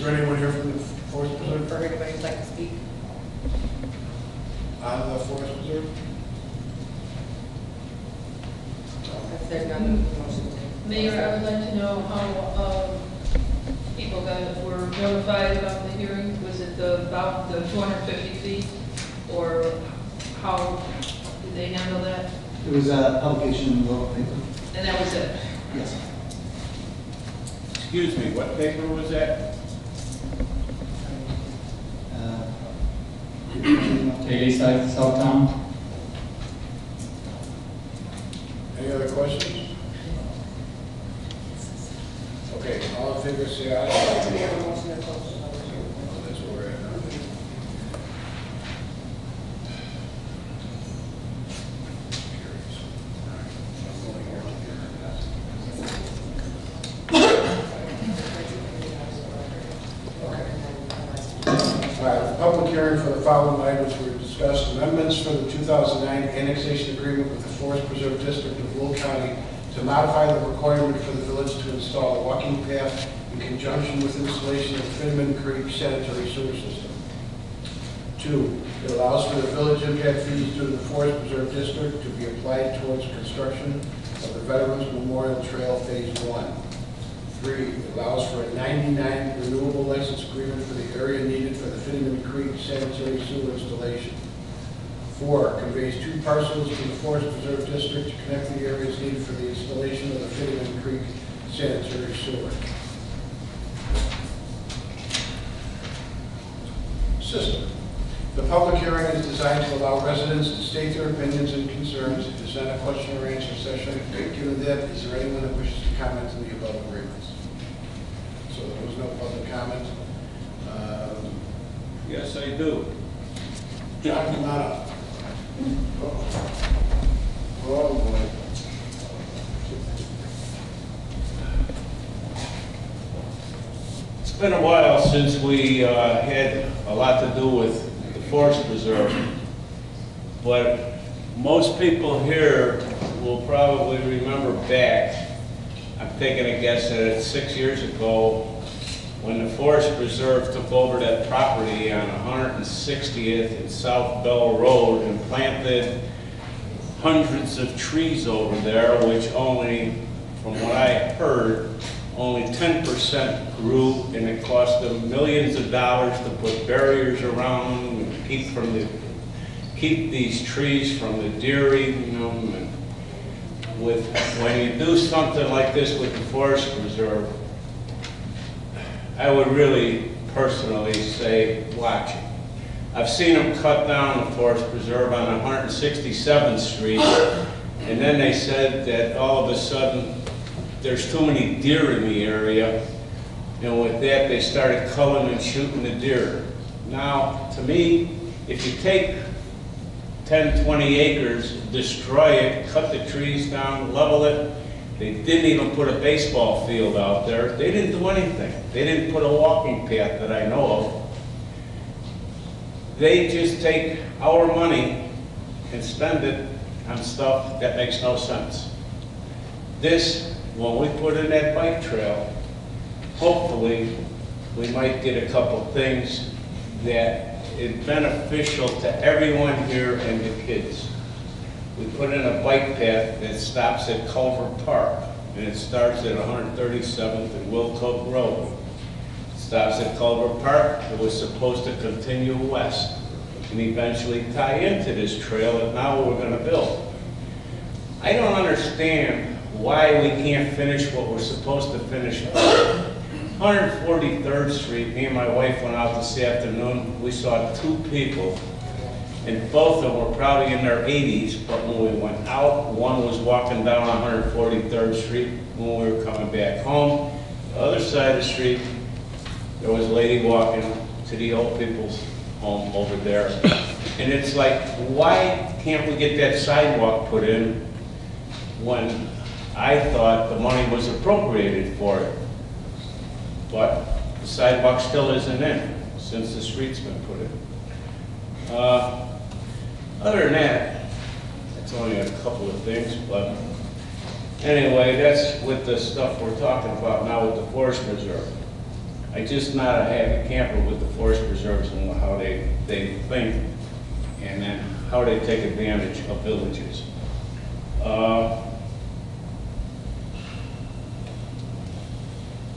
Is there anyone here from the Forest Preserve? Or anybody who'd like to speak? On the Forest Preserve? If there's none, motion to. Mayor, I would like to know how um, people got, were notified about the hearing. Was it the, about the 250 feet? Or how did they handle that? It was a publication in the local paper. And that was it? Yes. Excuse me, what paper was that? Uh, Daily South Southtown. Any other questions? Okay, all in favor, say aye. We have a motion to close the public hearing. That's where we're at now. All right, the public hearing for the following items were discussed. Amendments for the 2009 annexation agreement with the Forest Preserve District of Will County to modify the requirement for the village to install a walking path in conjunction with installation of Fiddyment Creek sanitary sewer system. Two, it allows for the village impact fees to the Forest Preserve District to be applied towards construction of the Veterans Memorial Trail Phase One. Three, it allows for a 99 renewable license agreement for the area needed for the Fiddyment Creek sanitary sewer installation. Four, conveys two parcels to the Forest Preserve District to connect the areas needed for the installation of the Fiddyment Creek sanitary sewer. System. The public hearing is designed to allow residents to state their opinions and concerns. It is not a question or answer session. Given that, is there anyone that wishes to comment on the above agreements? So there was no public comment. Um, Yes, I do. John, come on up. Oh, boy. It's been a while since we uh, had a lot to do with Forest Preserve, but most people here will probably remember back, I'm taking a guess that it's six years ago, when the Forest Preserve took over that property on 160th and South Bell Road and planted hundreds of trees over there, which only, from what I heard, only 10% grew, and it cost them millions of dollars to put barriers around them and keep from the keep these trees from the deer eating them and with, when you do something like this with the forest preserve, I would really personally say, watch it. I've seen them cut down the forest preserve on 167th Street, and then they said that all of a sudden, there's too many deer in the area, and with that, they started culling and shooting the deer. Now, to me, if you take 10, 20 acres, destroy it, cut the trees down, level it. They didn't even put a baseball field out there. They didn't do anything. They didn't put a walking path that I know of. They just take our money and spend it on stuff that makes no sense. This, when we put in that bike trail, hopefully, we might get a couple things that is beneficial to everyone here and the kids. We put in a bike path that stops at Culver Park, and it starts at 137th and Will-Cook Road. Stops at Culver Park, it was supposed to continue west and eventually tie into this trail that now we're gonna build. I don't understand why we can't finish what we're supposed to finish. 143rd Street, me and my wife went out this afternoon, we saw two people, and both of them were probably in their 80s, but when we went out, one was walking down 143rd Street when we were coming back home. The other side of the street, there was a lady walking to the old people's home over there. And it's like, why can't we get that sidewalk put in when I thought the money was appropriated for it? But the sidewalk still isn't in since the street's been put in. Uh, Other than that, that's only a couple of things, but anyway, that's with the stuff we're talking about now with the forest preserve. I just not a happy camper with the forest preserves and how they, they think and then how they take advantage of villages. Uh,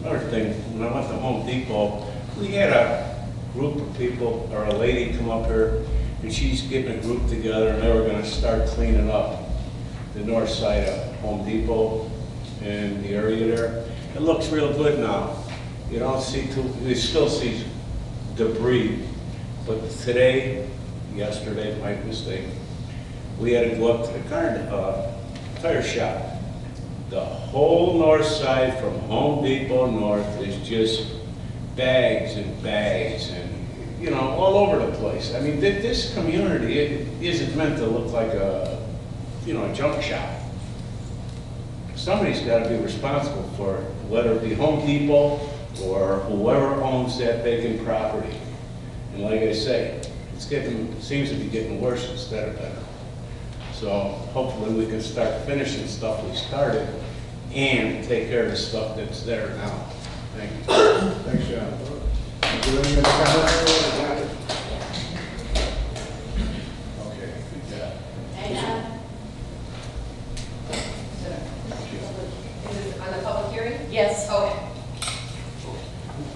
Another thing, when I went to Home Depot, we had a group of people, or a lady come up here, and she's getting a group together, and they were gonna start cleaning up the north side of Home Depot and the area there. It looks real good now. You don't see too, you still see debris, but today, yesterday, my mistake, we had to go up to the car, uh, tire shop. The whole north side from Home Depot north is just bags and bags and, you know, all over the place. I mean, thi- this community, it isn't meant to look like a, you know, a junk shop. Somebody's gotta be responsible for it, whether it be Home Depot or whoever owns that vacant property. And like I say, it's getting, seems to be getting worse instead of better. So hopefully we can start finishing stuff we started and take care of the stuff that's there now. Thank you. Thanks, John. Do you any other comments? Okay, yeah. Is this on the public hearing? Yes. Okay.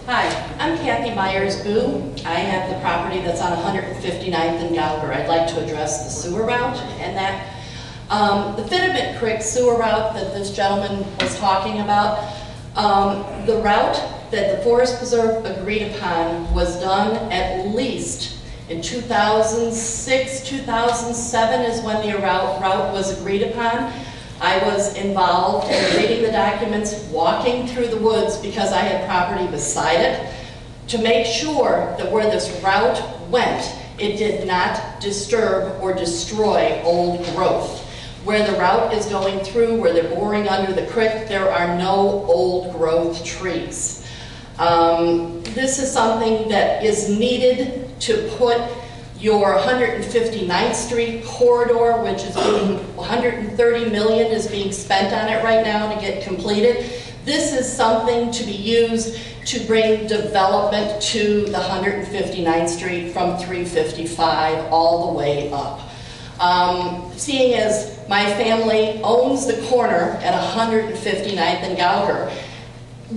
Hi, I'm Kathy Myers Boo. I have the property that's on 159th and Gallagher. I'd like to address the sewer route and that. Um, The Fiddyment Creek sewer route that this gentleman was talking about, um, the route that the Forest Preserve agreed upon was done at least in 2006, 2007 is when the route, route was agreed upon. I was involved in reading the documents, walking through the woods because I had property beside it to make sure that where this route went, it did not disturb or destroy old growth. Where the route is going through, where they're boring under the creek, there are no old growth trees. Um, This is something that is needed to put your 159th Street corridor, which is being, 130 million is being spent on it right now to get completed. This is something to be used to bring development to the 159th Street from 355 all the way up. Um, Seeing as my family owns the corner at 159th and Gougar,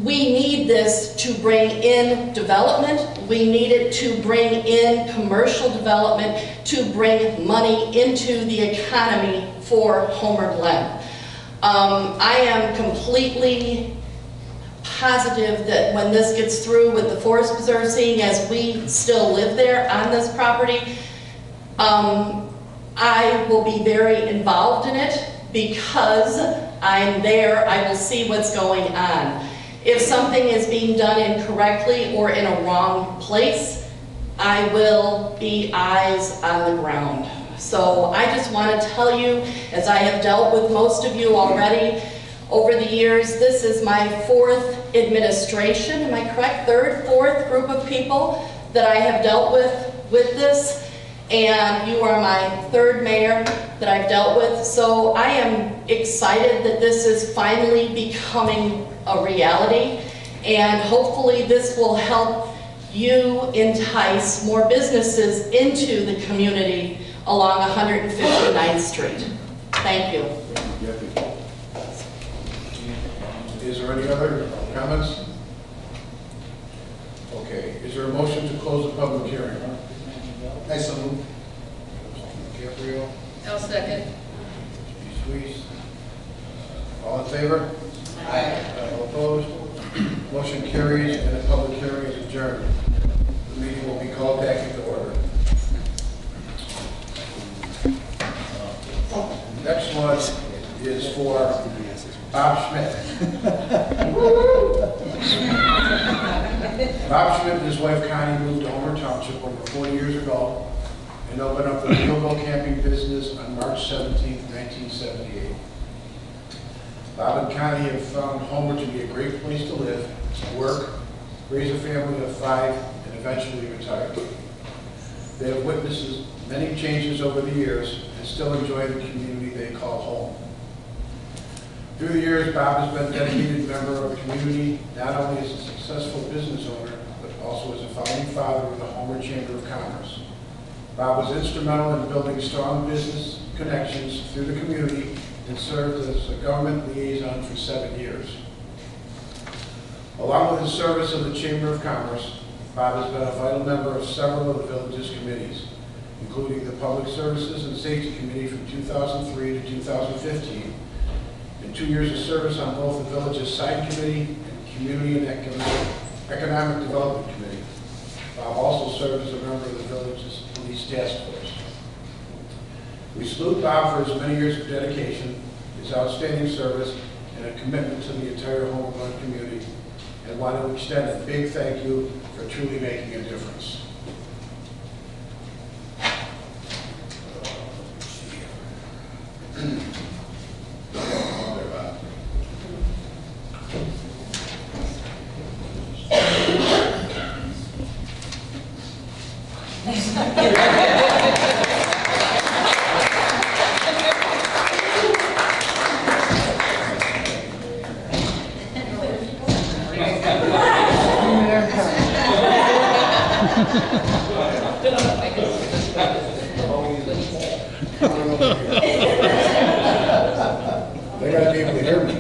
we need this to bring in development. We need it to bring in commercial development, to bring money into the economy for Homer Glen. Um, I am completely positive that when this gets through with the Forest Preserve, seeing as we still live there on this property, um, I will be very involved in it because I'm there, I will see what's going on. If something is being done incorrectly or in a wrong place, I will be eyes on the ground. So I just want to tell you, as I have dealt with most of you already over the years, this is my fourth administration, am I correct? Third, fourth group of people that I have dealt with with this. And you are my third mayor that I've dealt with. So I am excited that this is finally becoming a reality. And hopefully this will help you entice more businesses into the community along 159th Street. Thank you. Is there any other comments? Okay, is there a motion to close the public hearing? I so move. Gabriel, I'll second. Suisse. All in favor? Aye. All opposed? Motion carries and the public hearing is adjourned. The meeting will be called back into order. Next one is for Bob Schmidt. Bob Schmidt and his wife Connie moved to Homer Township over 40 years ago and opened up the Wheelville camping business on March 17, 1978. Bob and Connie have found Homer to be a great place to live, work, raise a family of five, and eventually retire. They have witnessed many changes over the years and still enjoy the community they call home. Through the years, Bob has been a dedicated member of the community, not only as a successful business owner, but also as a founding father of the Homer Chamber of Commerce. Bob was instrumental in building strong business connections through the community and served as a government liaison for seven years. Along with his service of the Chamber of Commerce, Bob has been a vital member of several of the village's committees, including the Public Services and Safety Committee from 2003 to 2015, two years of service on both the village's side committee and Community and Economic Economic Development Committee. Bob also served as a member of the village's police task force. We salute Bob for his many years of dedication, his outstanding service, and a commitment to the entire Home Run community, and want to extend a big thank you for truly making a difference. They gotta be able to hear me.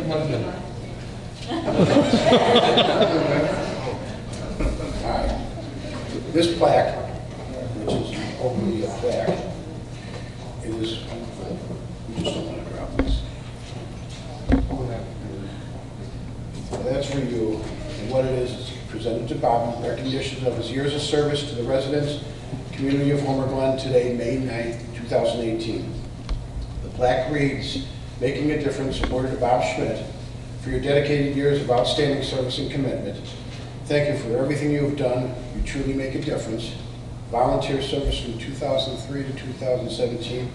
All right. This plaque, which is over the uh, plaque, is, we just don't want to drop this. That's for you, and what it is, is presented to Bob in recognition of his years of service to the residents, community of Homer Glen today, May 9th, 2018. The plaque reads, "Making a difference awarded to Bob Schmidt for your dedicated years of and commitment. Thank you for everything you have done. You truly make a difference. Volunteer service from 2003 to 2017,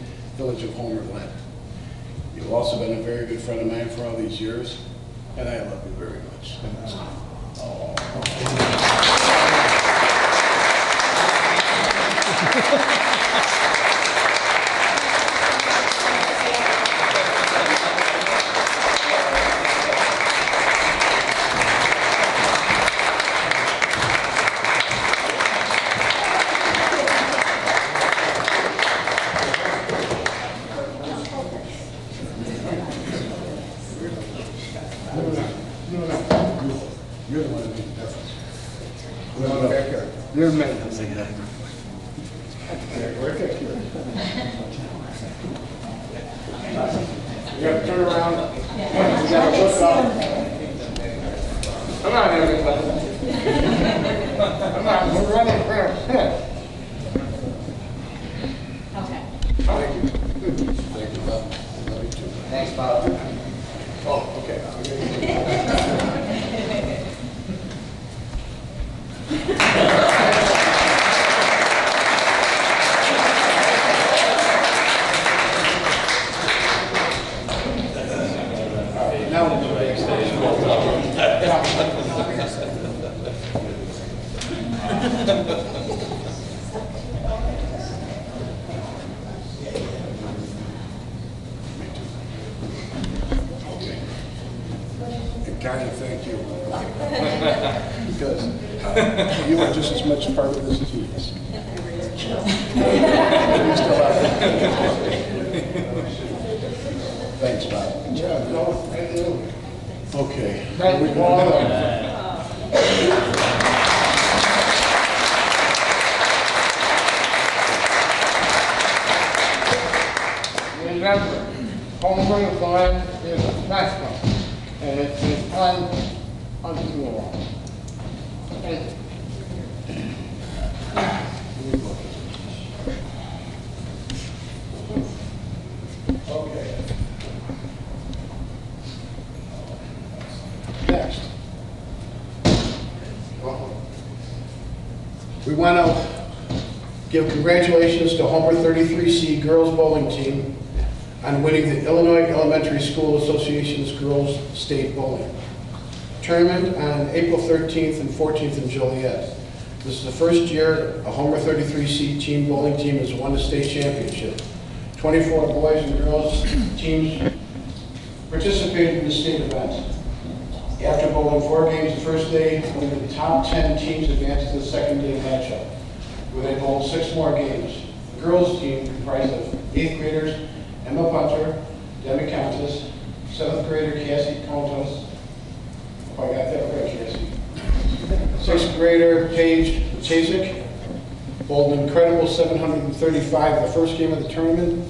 give congratulations to Homer 33C Girls Bowling Team on winning the Illinois Elementary School Association's Girls State Bowling Tournament on April 13th and 14th in Joliet. This is the first year a Homer 33C team bowling team has won the state championship. 24 boys and girls teams participated in the state event. After bowling four games the first day, only the top 10 teams advanced to the second day matchup, they bowled six more games. The girls' team comprised of eighth graders Emma Punter, Debbie Countess, seventh grader Cassie Contos, if oh, I got that right, Cassie. Sixth grader Paige Chasik bowled an incredible 735 the first game of the tournament,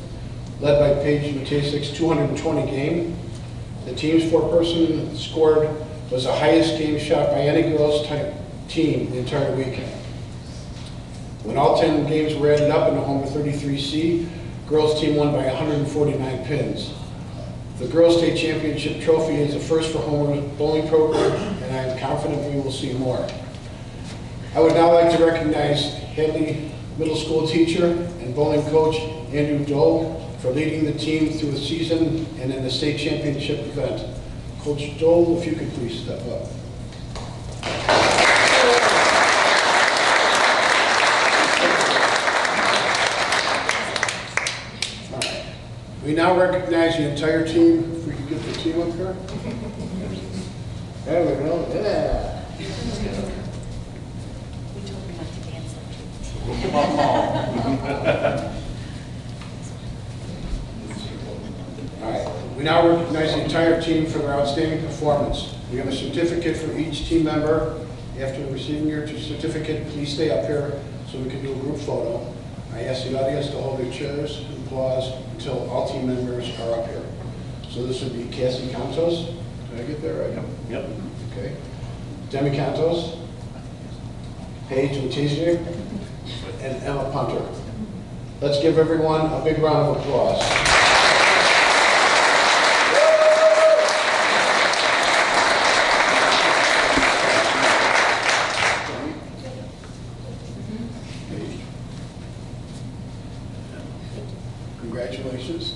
led by Paige Matasik's 220 game. The team's four-person scored was the highest game shot by any girls' team the entire weekend. When all 10 games were added up in the of 33C, girls' team won by 149 pins. The Girls State Championship trophy is a first for Homer's bowling program, and I am confident we will see more. I would now like to recognize Hadley Middle School teacher and bowling coach Andrew Dole for leading the team through the season and in the state championship event. Coach Dole, if you could please step up. All right. We now recognize the entire team. If we could get the team up here. There we go, yeah. All right. We now recognize the entire team for their outstanding performance. We have a certificate for each team member. After receiving your certificate, please stay up here so we can do a group photo. I ask the audience to hold their chairs applause until all team members are up here. So this would be Cassie Cantos. Did I get that right? Yep. Okay. Demi Cantos. Paige Matizier. And Emma Punter. Let's give everyone a big round of applause. Congratulations.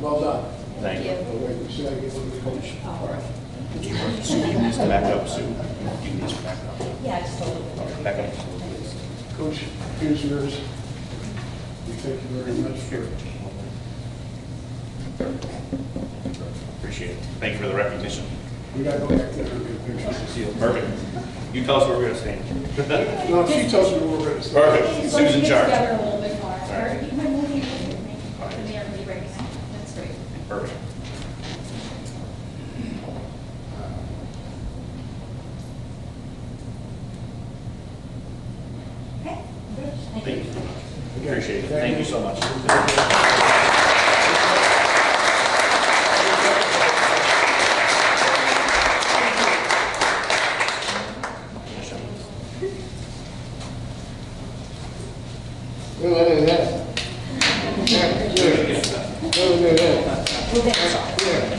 Well done. Thank you. Oh, wait, we still gotta get one of the coach. All right. Sue, you need to back up, Sue. You need to back up. Yeah, just a little bit. Back up. Coach, here's yours. We thank you very much for, Appreciate it. Thank you for the recognition. We gotta go back there and get picture. See you. Perfect. You tell us where we're gonna stand. No, she tells me where we're gonna start. Perfect. Sue's in charge. Together a little bit more. right. Or you might move your hand with me. And there, be right now. That's great. Perfect. Thank you so much. Look at that. Yeah, yeah. Look at that. Yeah.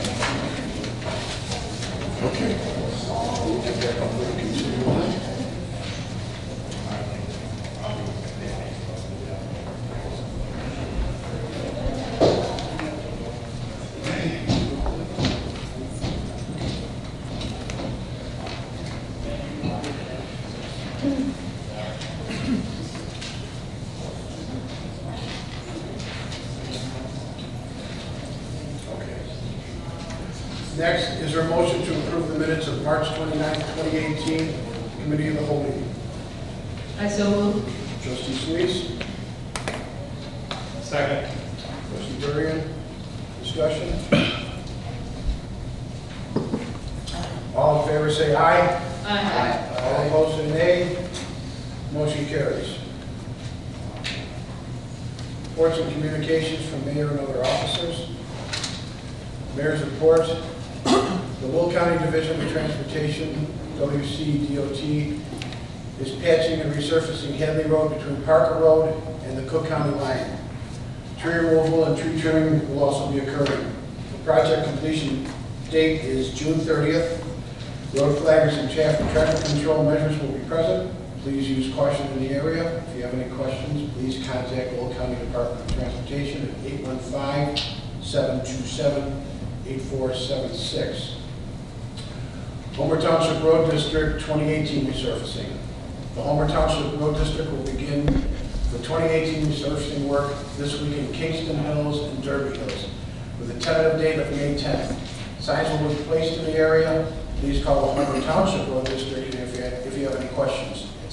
Okay. Next, is there a motion to approve the minutes of March 29, 2018, Committee of the Whole meeting? I so move. Trustee Swayze? Second. Trustee Durian? Discussion? All in favor, say aye. Aye. All opposed, say nay. Motion carries. Reports and communications from mayor and other officers. Mayor's report. The Will County Division of Transportation, WCDOT, is patching and resurfacing Hadley Road between Parker Road and the Cook County line. Tree removal and tree trimming will also be occurring. The project completion date is June 30th. Road flaggers and traffic control measures will be present. Please use caution in the area. If you have any questions, please contact Lowell County Department of Transportation at 815-727-8476. Homer Township Road District 2018 resurfacing. The Homer Township Road District will begin the 2018 resurfacing work this week in Kingston Hills and Derby Hills with a tentative date of May 10th. Signs will be placed in the area. Please call the Homer Township Road District if you have, if you have any questions. at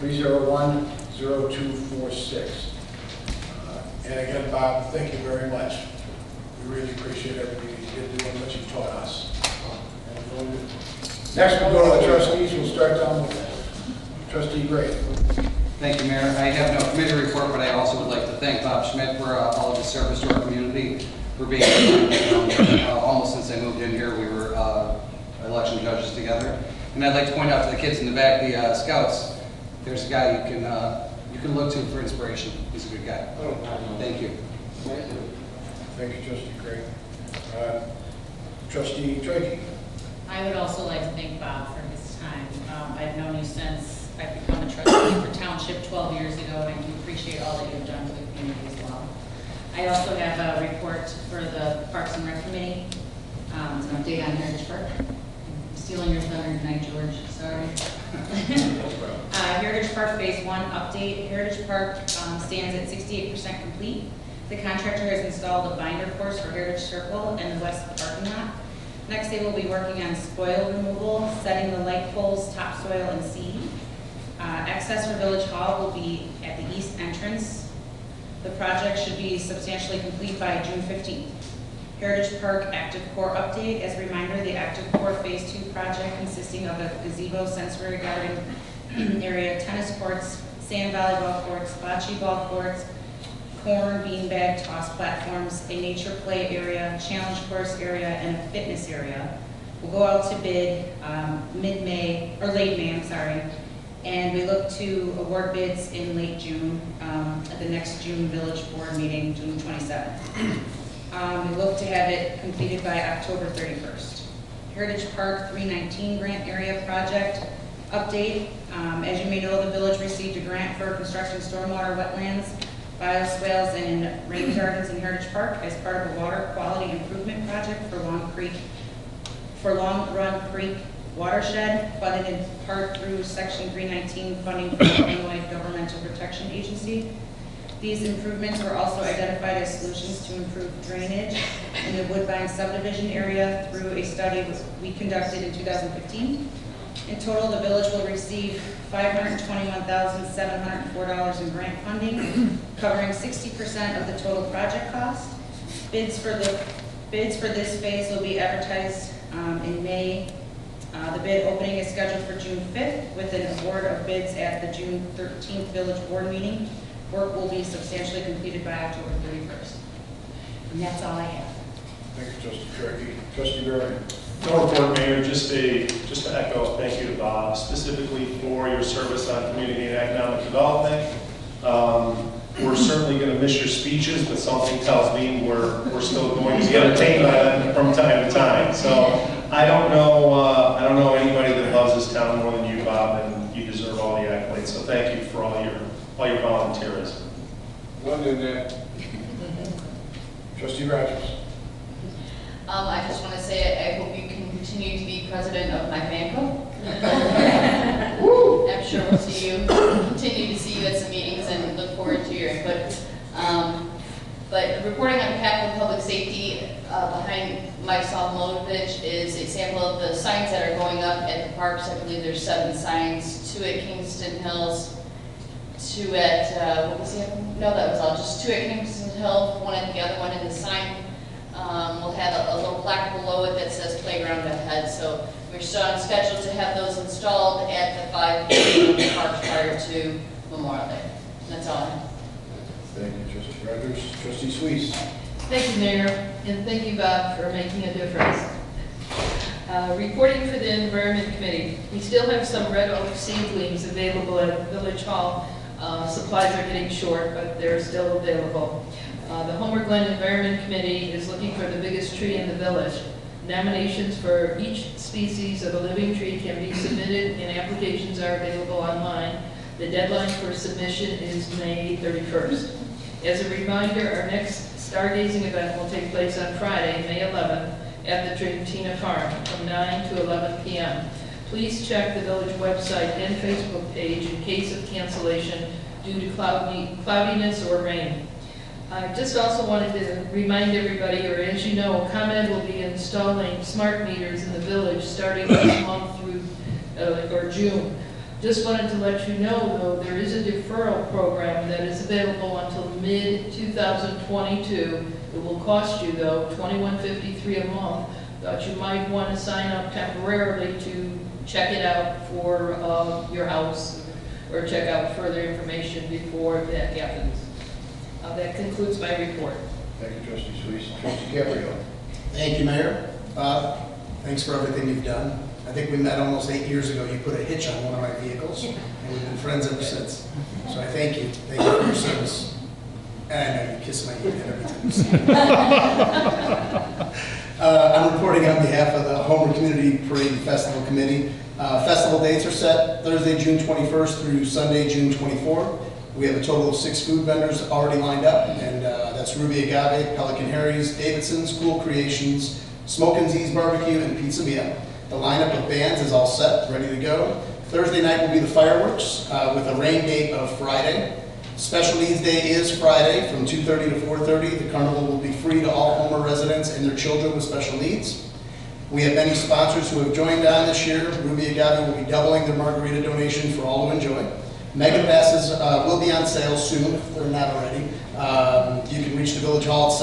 708-301-0246. Uh, And again, Bob, thank you very much. We really appreciate everything you did and what you taught us. Next, we'll go to the trustees. We'll start down with trustee Gray. Thank you, Mayor. I have no committee report, but I also would like to thank Bob Schmidt for uh, all of his service to our community, for being, uh, almost since I moved in here, we were uh, election judges together. And I'd like to point out to the kids in the back, the uh, scouts, there's a guy you can, uh, you can look to for inspiration. He's a good guy. Thank you. Thank you, trustee Gray. Uh, Trustee Trady. I would also like to thank Bob for his time. Um, I've known you since I've become a trustee for Township 12 years ago, and I do appreciate all that you've done for the community as well. I also have a report for the Parks and Rec Committee. Um, It's an update on Heritage Park. I'm Stealing your thunder tonight, George, sorry. Uh, Heritage Park Phase One update. Heritage Park um, stands at 68% complete. The contractor has installed a binder course for Heritage Circle and the west parking lot. Next, they will be working on spoil removal, setting the light poles, topsoil, and seed. Uh, Access for Village Hall will be at the east entrance. The project should be substantially complete by June 15th. Heritage Park Active Core update. As a reminder, the Active Core Phase 2 project consisting of a gazebo, sensory garden area, tennis courts, sand volleyball courts, bocce ball courts, corn, beanbag toss platforms, a nature play area, challenge course area, and a fitness area. We'll go out to bid um, mid-May, or late May, I'm sorry, and we look to award bids in late June, um, at the next June Village Board meeting, June 27th. Um, We look to have it completed by October 31st. Heritage Park 319 Grant Area Project update. Um, As you may know, the village received a grant for constructing stormwater wetlands, bioswales, and rain gardens in Heritage Park as part of a water quality improvement project for Long Creek, for Long Run Creek watershed, funded in part through Section 319 funding from the Illinois Governmental Protection Agency. These improvements were also identified as solutions to improve drainage in the Woodbine subdivision area through a study we conducted in 2015. In total, the village will receive $521,704 in grant funding, covering 60% of the total project cost. Bids for the, bids for this phase will be advertised um, in May. Uh, The bid opening is scheduled for June 5th with an award of bids at the June 13th village board meeting. Work will be substantially completed by October 31st. And that's all I have. Thank you, trustee Turkey. Trustee Barry. Mayor, just a, just to echo, thank you to Bob specifically for your service on community and economic development. Um, We're certainly going to miss your speeches, but something tells me we're, we're still going to be entertained by them from time to time. So I don't know, uh, I don't know anybody that loves this town more than you, Bob, and you deserve all the accolades. So thank you for all your, all your volunteerism. One in that. Trustee Rogers. Um, I just want to say, I hope you can continue to be president of my fan club. I'm sure we'll see you, continue to see you at some meetings and look forward to your input. Um, but reporting on behalf of public safety, uh, behind Mike Solomonovich is a sample of the signs that are going up at the parks. I believe there's seven signs, two at Kingston Hills, two at, uh, what was the other? No, that was all, just two at Kingston Hill, one at the other one, and the sign, um, will have a, a little plaque below it that says playground ahead, so we're still on schedule to have those installed at the five P M parks prior to Memorial Day. That's all I have. Thank you, trustee Rogers. Trustee Sweets. Thank you, Mayor, and thank you, Bob, for making a difference. Uh, Reporting for the Environment Committee, we still have some red oak seedlings available at Village Hall. Uh, Supplies are getting short, but they're still available. Uh, The Homer Glen Environment Committee is looking for the biggest tree in the village. Nominations for each species of a living tree can be submitted, and applications are available online. The deadline for submission is May 31st. As a reminder, our next stargazing event will take place on Friday, May 11th, at the Trantina Farm from 9 to 11 p.m. Please check the village website and Facebook page in case of cancellation due to cloudiness or rain. I just also wanted to remind everybody, or as you know, ComEd will be installing smart meters in the village starting this month through, uh, or June. Just wanted to let you know, though, there is a deferral program that is available until mid-2022. It will cost you, though, $21.53 a month, but you might want to sign up temporarily to check it out for uh, your house or check out further information before that happens. Uh, That concludes my report. Thank you, trustee Sweets. Trustee Gabriel. Thank you, Mayor. Bob, thanks for everything you've done. I think we met almost eight years ago. You put a hitch on one of my vehicles, and we've been friends ever since. So I thank you. Thank you for your service. And I know you kiss my head every time you see me. Uh, I'm reporting on behalf of the Homer Community Parade and Festival Committee. Uh, Festival dates are set Thursday, June 21st through Sunday, June 24th. We have a total of six food vendors already lined up, and uh, that's Ruby Agave, Pelican Harry's, Davidson's, Cool Creations, Smokin' Z's Barbecue, and Pizza Mia. The lineup of bands is all set, ready to go. Thursday night will be the fireworks uh, with a rain date of Friday. Special Needs Day is Friday from 2:30 to 4:30. The carnival will be free to all Homer residents and their children with special needs. We have many sponsors who have joined on this year. Ruby Agave will be doubling their margarita donation for all to enjoy. Mega passes uh, will be on sale soon, if they're not already. Um, You can reach the Village Hall at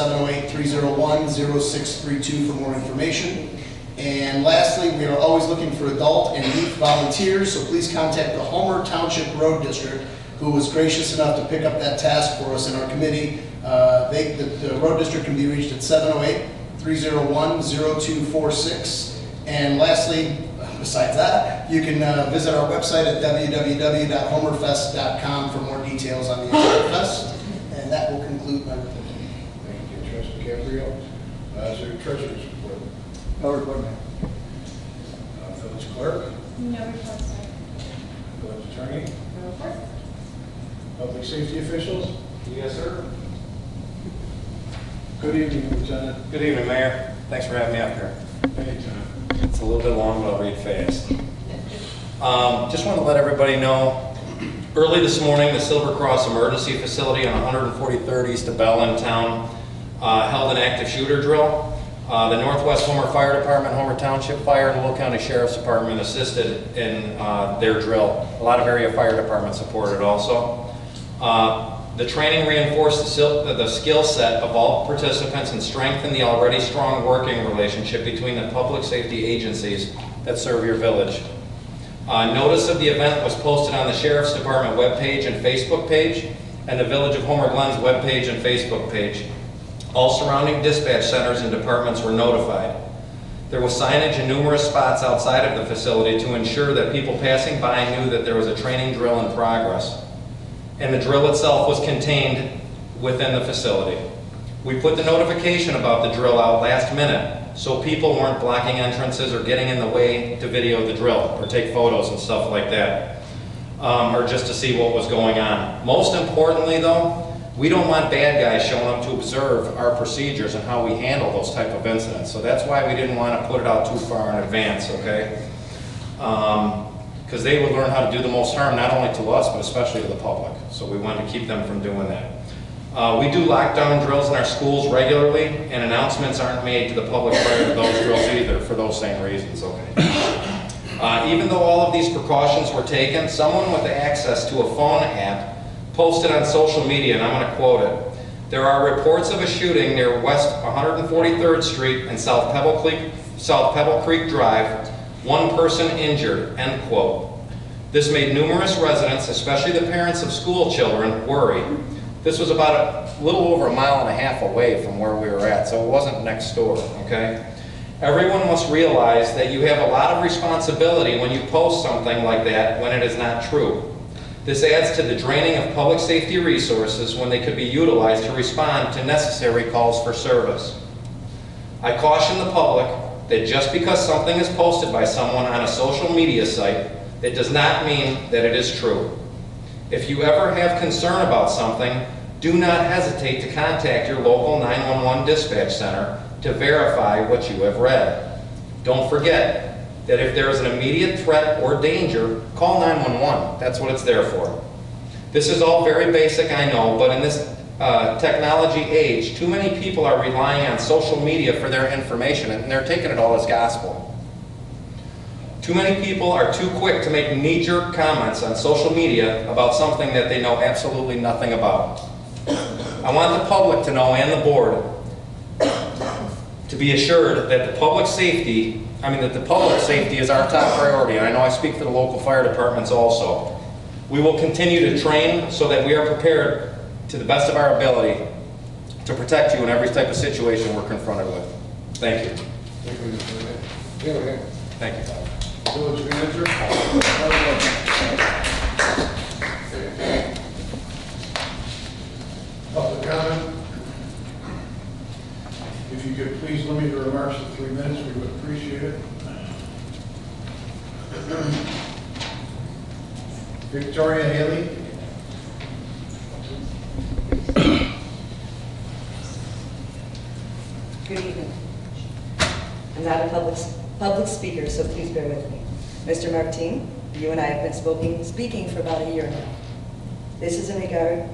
708-301-0632 for more information. And lastly, we are always looking for adult and youth volunteers, so please contact the Homer Township Road District, who was gracious enough to pick up that task for us in our committee. Uh, They, the the road district can be reached at 708-301-0246. And lastly, besides that, you can uh, visit our website at www.homerfest.com for more details on the entire fest. And that will conclude my report. Thank you, trustee Gabriel. Uh, Is there a treasurer's report? No report, Mayor. Uh, Village clerk, No report, sir. village attorney, No report. public safety officials. Yes, sir. Good evening, Lieutenant. Good evening, Mayor. Thanks for having me up here. Anytime. It's a little bit long, but I'll read fast. Um, Just want to let everybody know, early this morning, the Silver Cross Emergency Facility on 143rd East of Bell in town uh, held an active shooter drill. Uh, The Northwest Homer Fire Department, Homer Township Fire, and Will County Sheriff's Department assisted in uh, their drill. A lot of area fire departments supported also. Uh, The training reinforced the skill set of all participants and strengthened the already strong working relationship between the public safety agencies that serve your village. Uh, Notice of the event was posted on the Sheriff's Department webpage and Facebook page. and the Village of Homer Glen's webpage and Facebook page. All surrounding dispatch centers and departments were notified. There was signage in numerous spots outside of the facility to ensure that people passing by knew that there was a training drill in progress. And the drill itself was contained within the facility. We put the notification about the drill out last minute, so people weren't blocking entrances or getting in the way to video the drill or take photos and stuff like that, um, or just to see what was going on. Most importantly, though, we don't want bad guys showing up to observe our procedures and how we handle those type of incidents. So that's why we didn't want to put it out too far in advance, okay? Because they would learn how to do the most harm, not only to us, but especially to the public. So we wanted to keep them from doing that. Uh, we do lockdown drills in our schools regularly, and announcements aren't made to the public prior to those drills either, for those same reasons, okay? Uh, even though all of these precautions were taken, someone with access to a phone app posted on social media, and I'm going to quote it. There are reports of a shooting near West 143rd Street and South Pebble Creek, South Pebble Creek Drive. One person injured, end quote. This made numerous residents, especially the parents of school children, worry. This was about a little over a mile and a half away from where we were at, so it wasn't next door, okay? Everyone must realize that you have a lot of responsibility when you post something like that when it is not true. This adds to the draining of public safety resources when they could be utilized to respond to necessary calls for service. I caution the public that just because something is posted by someone on a social media site, it does not mean that it is true. If you ever have concern about something, do not hesitate to contact your local 911 dispatch center to verify what you have read. Don't forget that if there is an immediate threat or danger, call 911. That's what it's there for. This is all very basic, I know, but in this uh, technology age, too many people are relying on social media for their information, and they're taking it all as gospel. Too many people are too quick to make knee-jerk comments on social media about something that they know absolutely nothing about. I want the public to know and the board to be assured that the public safety, I mean that the public safety is our top priority, and I know I speak for the local fire departments also. We will continue to train so that we are prepared to the best of our ability to protect you in every type of situation we're confronted with. Thank you. Thank you, Thank you. Village manager? Public comment? If you could please limit your remarks to three minutes, we would appreciate it. Victoria Haley? Good evening. I'm not a public, public speaker, so please bear with me. Mr. Martin, you and I have been speaking, speaking for about a year now. This is in regard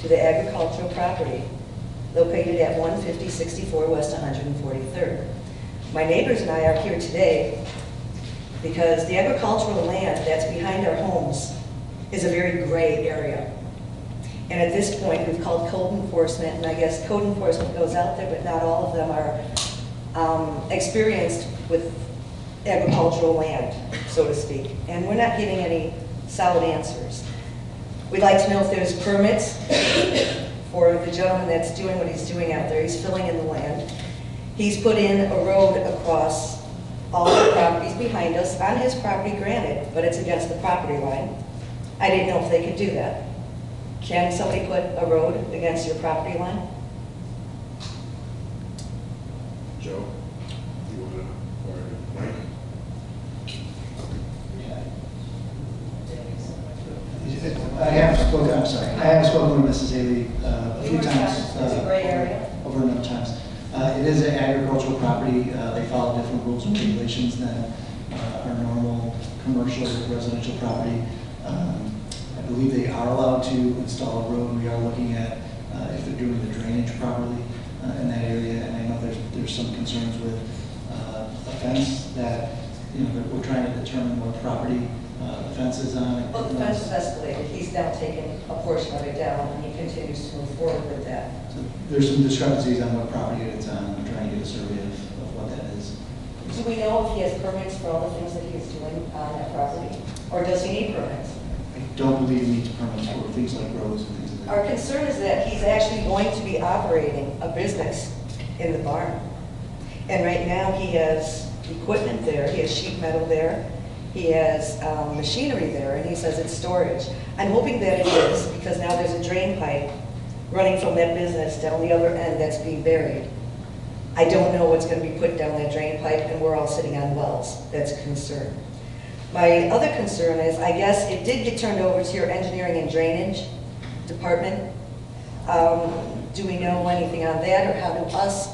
to the agricultural property located at 15064 West 143rd. My neighbors and I are here today because the agricultural land that's behind our homes is a very gray area. And at this point, we've called code enforcement, and I guess code enforcement goes out there, but not all of them are um, experienced with agricultural land, so to speak. And we're not getting any solid answers. We'd like to know if there's permits for the gentleman that's doing what he's doing out there. He's filling in the land. He's put in a road across all the properties behind us, on his property granted, but it's against the property line. I didn't know if they could do that. Can somebody put a road against your property line? Joe? You want to, or Mike? I have spoken, I'm sorry, I have spoken with Mrs. Haley uh, a few times. It's a uh, gray area. Over a number of times. Uh, It is an agricultural property, Uh, they follow different rules and regulations than uh, our normal commercial residential property. Um, I believe they are allowed to install a road, we are looking at uh, if they're doing the drainage properly uh, in that area, and I know there's, there's some concerns with uh, a fence that, you know, that we're trying to determine what property uh, the fence is on. Well, the fence is escalated. He's now taken a portion of it down, and he continues to move forward with that. So There's some discrepancies on what property it's on, I'm trying to get a survey of, of what that is. Do we know if he has permits for all the things that he is doing on that property? Or does he need permits? I don't believe it needs permits for things like roads and things like that Our concern is that he's actually going to be operating a business in the barn. And right now, he has equipment there, he has sheet metal there, he has um, machinery there, and he says it's storage. I'm hoping that it is, because now there's a drain pipe running from that business down the other end that's being buried. I don't know what's gonna be put down that drain pipe, and we're all sitting on wells. That's a concern. My other concern is, I guess it did get turned over to your engineering and drainage department. Um, Do we know anything on that, or how do us,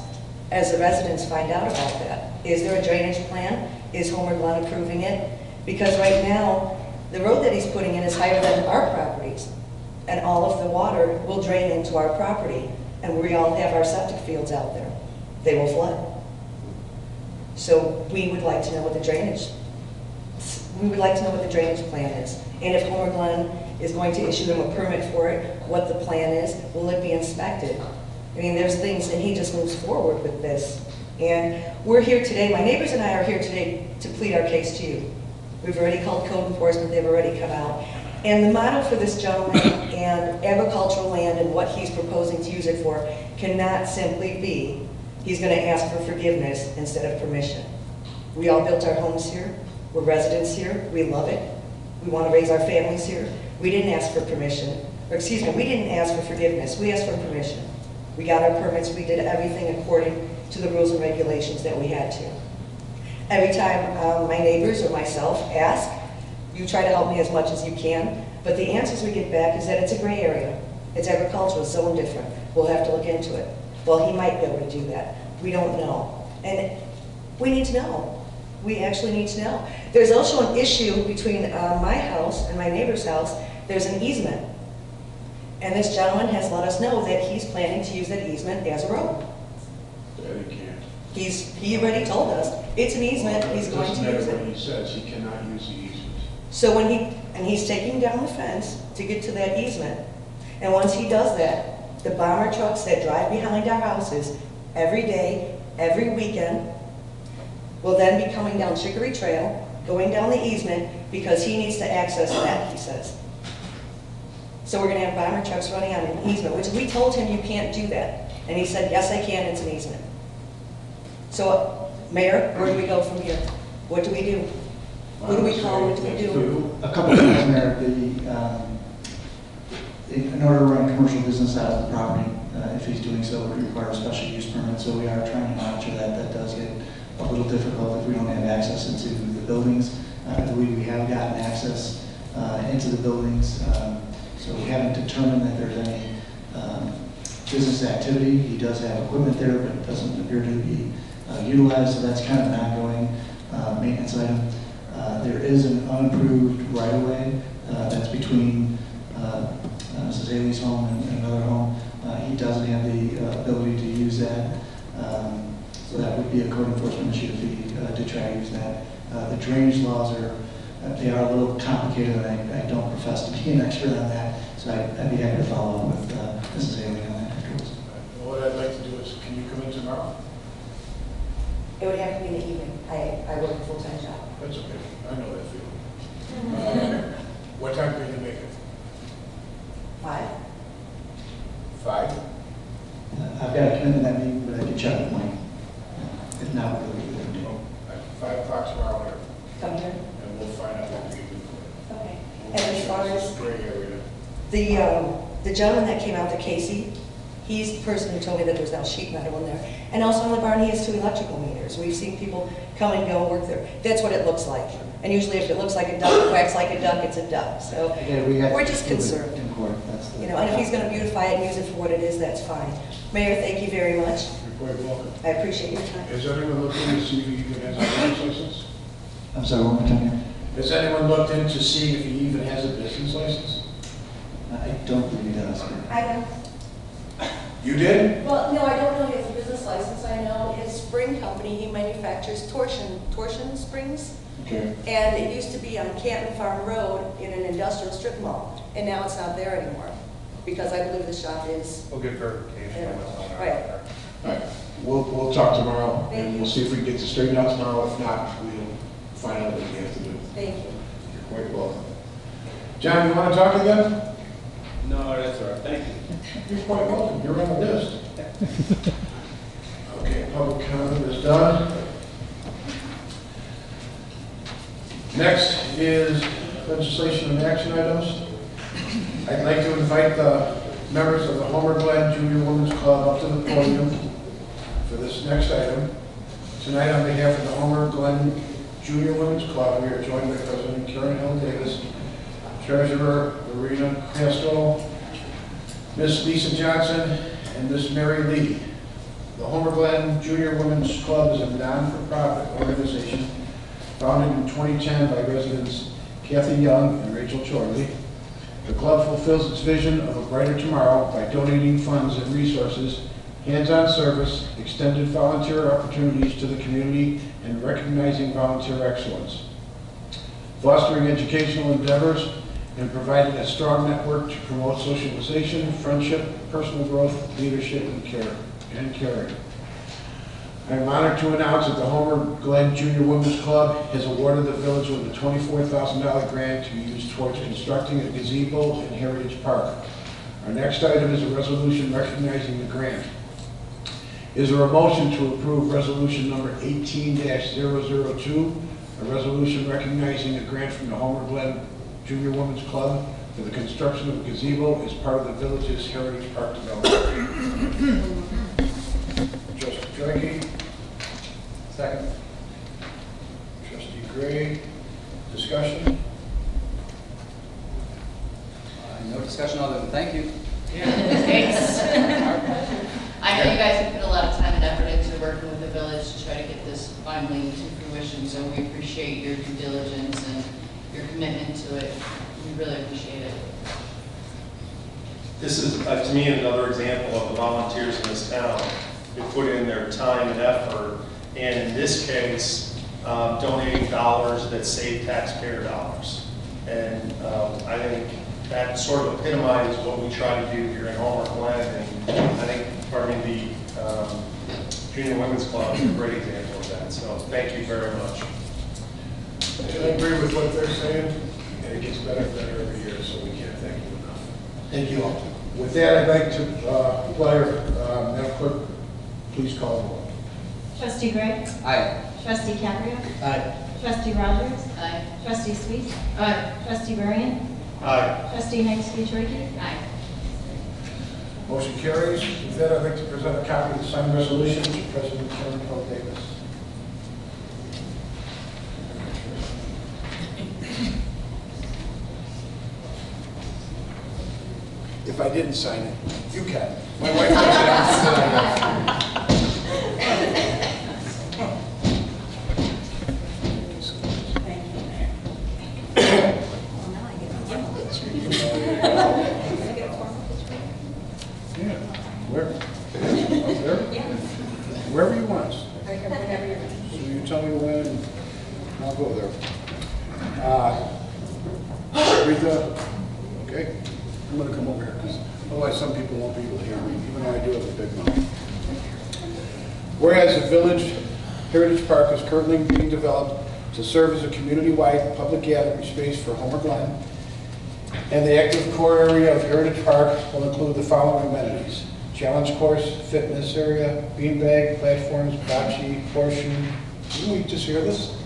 as the residents, find out about that? Is there a drainage plan? Is Homer Glen approving it? Because right now, the road that he's putting in is higher than our properties, and all of the water will drain into our property, and we all have our septic fields out there. They will flood. So we would like to know what the drainage, we would like to know what the drainage plan is. And if Homer Glen is going to issue them a permit for it, what the plan is, will it be inspected? I mean, there's things, and he just moves forward with this. And we're here today, my neighbors and I are here today to plead our case to you. We've already called code enforcement, they've already come out. And the model for this gentleman and agricultural land and what he's proposing to use it for cannot simply be, he's gonna ask for forgiveness instead of permission. We all built our homes here, we're residents here, we love it, we wanna raise our families here. We didn't ask for permission, or excuse me, we didn't ask for forgiveness, we asked for permission. We got our permits, we did everything according to the rules and regulations that we had to. Every time um, my neighbors or myself ask, you try to help me as much as you can, but the answers we get back is that it's a gray area. It's agricultural, so indifferent. We'll have to look into it. Well, he might be able to do that. We don't know. And we need to know. We actually need to know. There's also an issue between uh, my house and my neighbor's house. There's an easement. And this gentleman has let us know that he's planning to use that easement as a road. He's, he already told us, it's an easement, he's going to use Doesn't matter it. what he says, he cannot use the easement. So when he, and he's taking down the fence to get to that easement, and once he does that, the bomber trucks that drive behind our houses every day, every weekend, will then be coming down Chicory Trail, going down the easement, because he needs to access that, he says. So we're gonna have bomber trucks running on an easement, which we told him you can't do that. And he said, yes, I can, it's an easement. So, Mayor, where do we go from here? What do we do? What do we call, what do we do? A couple of things, Mayor. The, um, in in order to run a commercial business out of the property, uh, if he's doing so, it would require a special use permit, so we are trying to monitor that. That does get a little difficult if we don't have access into the buildings. Uh, I believe we have gotten access uh, into the buildings, um, so we haven't determined that there's any um, business activity. He does have equipment there, but it doesn't appear to be uh, utilized, so that's kind of an ongoing uh, maintenance item. Uh, There is an unapproved right-of-way uh, that's between uh, uh, Mrs. Haley's home and and another home. Uh, He doesn't have the uh, ability to use that, Um, so that would be a code enforcement issue if he uh, did try to use that. Uh, The drainage laws are, uh, they are a little complicated, and I I don't profess to be an expert on that, so I'd I'd be happy to follow up with uh, Mrs. Haley on that afterwards. What I'd like to do is, can you come in tomorrow? It would have to be in the evening. I, I work a full-time job. That's okay, I know that feeling. Uh, What time can you make it? Five? Five? Uh, I've got a commitment that meeting, but I can check with Mike. If not, we'll leave it there. At Five o'clock tomorrow here, Come here. and we'll find out what we can do for it. Okay. And as far as Gray area. the, um, the gentleman that came out to Casey, he's the person who told me that there's now sheet metal in there. And also in the barn, he has two electrical meters. We've seen people come and go and work there. That's what it looks like. And usually if it looks like a duck, quacks like a duck, it's a duck. So Again, we we're just prove concerned. In court, that's the. You know, and if he's gonna beautify it and use it for what it is, that's fine. Mayor, thank you very much. You're quite welcome. I appreciate your time. Has anyone looked in to see if he even has a business license? I'm sorry, one more time here. Has anyone looked into see if he even has a business license? I don't believe he does. I don't. You did? Well, no, I don't know he has a business license. I know his spring company, he manufactures torsion, torsion springs. Okay. And it used to be on Canton Farm Road in an industrial strip mall, and now it's not there anymore, because I believe the shop is, We'll get verification. Yeah, on what's on our- right. All right, we'll, we'll talk tomorrow, Thank and you. we'll see if we can get this straightened out tomorrow. If not, we'll find out what we have to do. thank you. You're quite welcome. John, you want to talk again? No, that's all right, thank you. You're quite welcome, you're on the list. Okay, public comment is done. Next is legislation and action items. I'd like to invite the members of the Homer Glen Junior Women's Club up to the podium for this next item. Tonight, on behalf of the Homer Glen Junior Women's Club, we are joined by President Karen Hill Davis, Treasurer Marina Castro, Miss Lisa Johnson, and Miss Mary Lee. The Homer Glen Junior Women's Club is a non-for-profit organization founded in 2010 by residents Kathy Young and Rachel Chorley. The club fulfills its vision of a brighter tomorrow by donating funds and resources, hands-on service, extended volunteer opportunities to the community, and recognizing volunteer excellence. Fostering educational endeavors and providing a strong network to promote socialization, friendship, personal growth, leadership, and care, and caring. I am honored to announce that the Homer Glen Junior Women's Club has awarded the village with a $24,000 grant to be used towards constructing a gazebo in Heritage Park. Our next item is a resolution recognizing the grant. Is there a motion to approve resolution number 18-002, a resolution recognizing a grant from the Homer Glen Junior Women's Club for the construction of a gazebo as part of the village's Heritage Park development? Trustee Truggy? Second. Trustee Gray, discussion? Uh, No discussion other than thank you. Thanks. I know you guys have put a lot of time and effort into working with the village to try to get this finally to fruition, so we appreciate your due diligence and your commitment to it. We really appreciate it. This is, uh, to me, another example of the volunteers in this town who put in their time and effort, and in this case, um, donating dollars that save taxpayer dollars. And um, I think that sort of epitomizes what we try to do here in Homer Glen, and I think, pardon me, the um, Junior Women's Club is a great example of that, so thank you very much. I agree with what they're saying, and it gets better and better every year, so we can't thank you enough. Thank you all. With that, I'd like to, uh, Blair, uh, Madam Clerk, please call the roll. Trustee Gray? Aye. Trustee Caprio? Aye. Trustee Rogers? Aye. Trustee Sweet? Aye. Trustee Burden? Aye. Trustee Hetzke? Aye. Motion carries. With that, I'd like to present a copy of the signed resolution to President Karen Hill Davis. If I didn't sign it, you can. My wife does it out Yeah, where? Up there? Wherever you want. So you tell me when, and I'll go there. Uh, Rita, okay? I'm gonna come over here, because otherwise some people won't be able to hear me, even though I do have a big mouth. Whereas the Village Heritage Park is currently being developed to serve as a community-wide public gathering space for Homer Glen, and the active core area of Heritage Park will include the following amenities. Challenge course, fitness area, beanbag, platforms, bocce, horseshoe. Didn't we just hear this?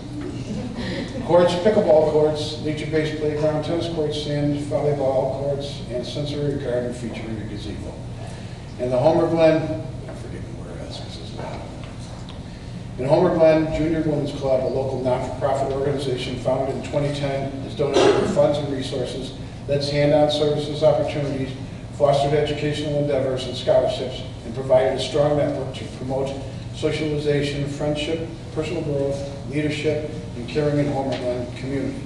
Courts, pickleball courts, nature-based playground, tennis courts, sand, volleyball courts, and sensory garden featuring a gazebo. And the Homer Glen, I'm forgetting where it is, because it's not. And Homer Glen Junior Women's Club, a local non-for-profit organization founded in 2010, has donated funds and resources, that's hand-on services opportunities, fostered educational endeavors and scholarships, and provided a strong network to promote socialization, friendship, personal growth, leadership, and caring in Homer Glen community.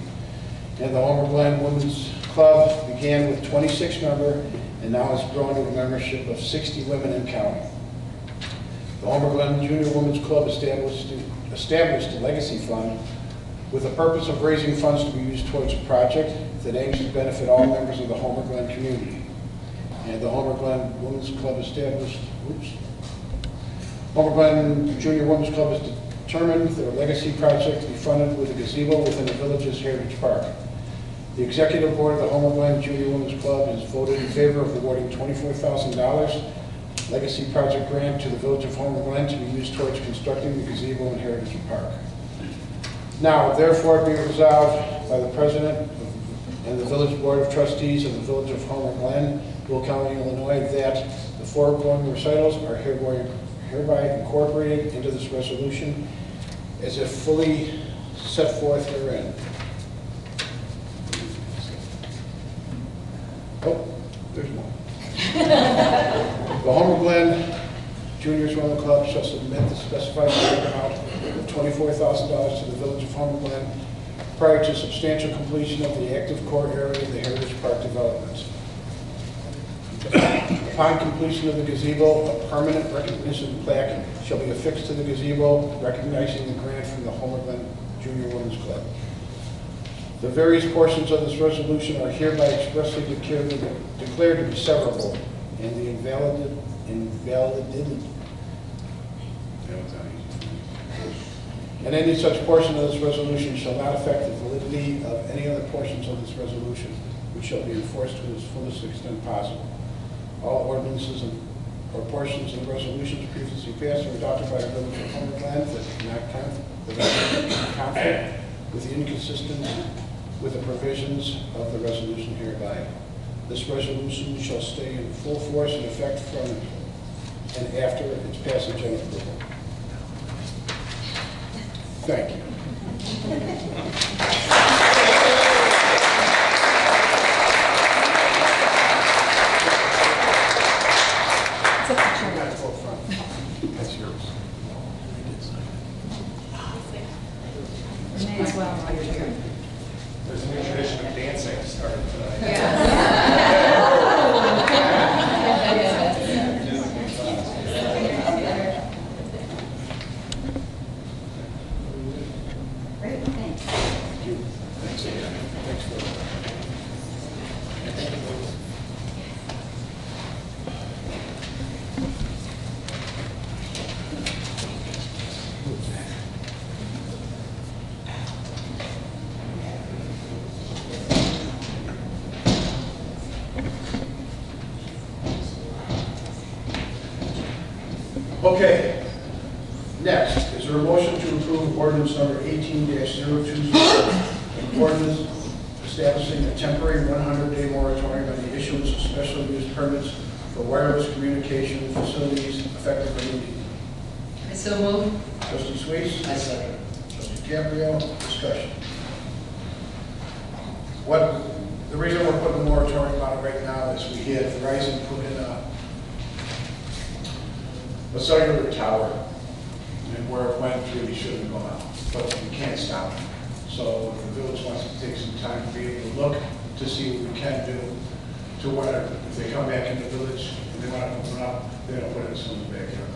And the Homer Glen Women's Club began with 26 members and now has grown to a membership of 60 women in counting. The Homer Glen Junior Women's Club established, established a legacy fund with the purpose of raising funds to be used towards a project that aims to benefit all members of the Homer Glen community. And the Homer Glen Women's Club established, oops. Homer Glen Junior Women's Club has determined their legacy project to be funded with a gazebo within the village's Heritage Park. The Executive Board of the Homer Glen Junior Women's Club has voted in favor of awarding $24,000 legacy project grant to the Village of Homer Glen to be used towards constructing the gazebo in Heritage Park. Now, therefore be resolved by the President and the Village Board of Trustees of the Village of Homer Glen, Will County, Illinois, that the foregoing recitals are hereby hereby incorporated into this resolution as if fully set forth herein. Oh, there's more. The Homer Glen Junior Women's Club shall submit the specified amount of twenty-four thousand dollars to the Village of Homer Glen prior to substantial completion of the active core area of the Heritage Park development. Upon completion of the gazebo, a permanent recognition plaque shall be affixed to the gazebo recognizing the grant from the Homer Glen Junior Women's Club. The various portions of this resolution are hereby expressly declared to be severable, and the invalid, invalidated, and any such portion of this resolution shall not affect the validity of any other portions of this resolution, which shall be enforced to its fullest extent possible. All ordinances and or portions of the resolutions previously passed or adopted by the Village of Homer Glen that do not conflict with the inconsistent with the provisions of the resolution hereby. This resolution shall stay in full force and effect from and after its passage and approval. Thank you. That's yours. May as well while you're here. There's a new tradition of dancing started tonight. Great, thanks. Thanks again. Thanks for Okay. Next, is there a motion to approve ordinance number eighteen 20 an ordinance establishing a temporary one hundred day moratorium on the issuance of special use permits for wireless communication facilities effective immediately. I so move. Trustee Swayze? I second. Trustee Caprio, discussion. What, the reason we're putting a moratorium on it right now is we had Verizon put in a, a cellular tower, and where it went through, really shouldn't gone out, but we can't stop it. So the village wants to take some time to be able to look to see what we can do to where, if they come back in the village and they want to open up, they don't put it in someone's backyard.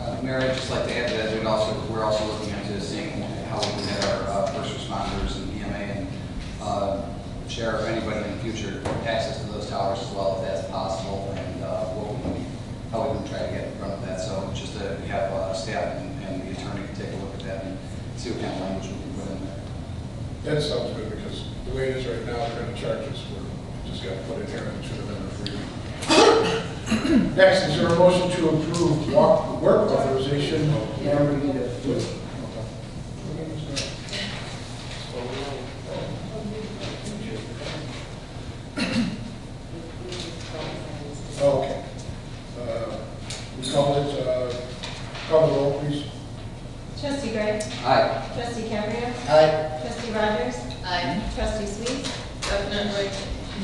Uh, Mayor, I'd just like to add that, we'd also, we're also looking into seeing how we can get our uh, first responders and EMA and uh, sheriff, anybody in the future, access to those towers as well, if that's possible, and we can, how we can try to get in front of that. So just to have uh, staff and and the attorney can take a look at that and see what kind of language we can put in there. That sounds good, because the way it is right now, they're gonna charge us, we're just gotta put it here, and it should have been a free. Next, is there a motion to approve walk, work authorization? Yeah, we need to do it. Okay. Uh, We call it, uh, call the roll, please. Trustee Gray? Aye. Trustee Caprio? Aye. Trustee Rogers? Aye. Trustee Sweet? Definitely.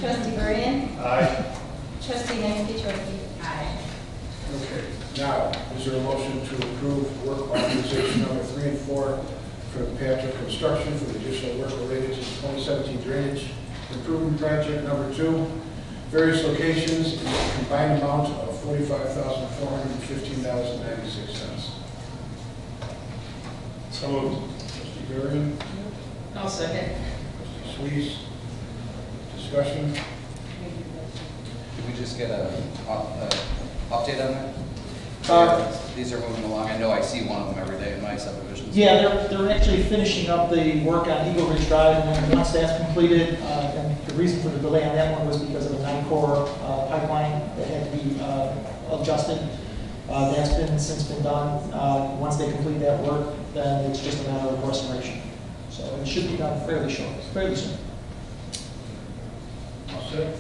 Trustee Burden? Aye. Trustee Nancy Chouwaki? Aye. Okay. Now, is there a motion to approve work authorization number three and four for Patnick Construction for the additional work related to the 2017 drainage improvement project number two, various locations, in a combined amount of $45,415.96. So moved. Trustee Varian, I'll second. trustee Sweet, discussion? Could we just get a, uh, uh, update on that? Uh, These are moving along. I know I see one of them every day in my subdivisions. Yeah, they're, they're actually finishing up the work on Eagle Ridge Drive, and then once that's completed, uh, and the reason for the delay on that one was because of a Nicor uh, pipeline that had to be uh, adjusted. Uh, That's been, since been done. Uh, Once they complete that work, then it's just a matter of restoration. So it should be done fairly short, fairly soon. All set?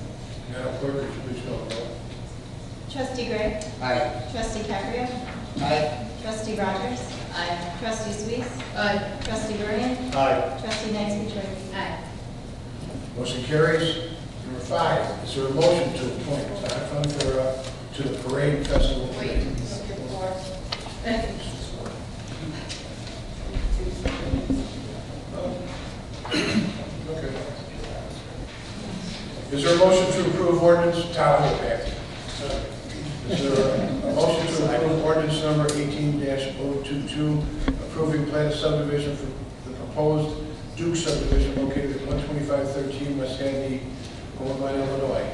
Madam Clerk, please call the roll? Trustee Gray. Aye. Trustee Caprio. Aye. Trustee Rogers. Aye. Trustee Sweet. Aye. Trustee Burden. Aye. Trustee Nancy Aye. Motion carries. Number five, is there a motion to appoint Todd Fonfara uh, to the Parade Festival Committee? Okay. Is there a motion to approve ordinance, Todd, I'll get back. Is there a motion to approve ordinance number eighteen 22 approving plat subdivision for the proposed Duke subdivision located at one twenty-five thirteen West Hadley, Gold Mine, Illinois?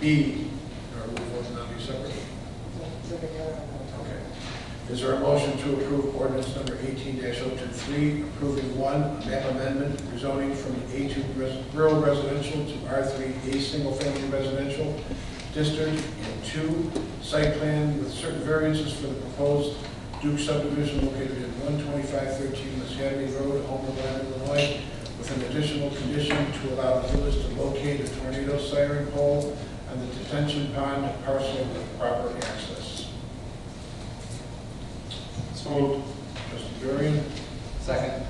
B, we on these separately? Okay. Is there a motion to approve ordinance number eighteen 23 approving one, map amendment rezoning from A two rural residential to R three, A single-family residential district, and two, site plan with certain variances for the proposed Duke subdivision located at one twenty-five thirteen West Hadley Road, Homer, Illinois, with an additional condition to allow the village to locate a tornado siren pole on the detention pond parcel with proper access. So moved. Trustee Durian. Second.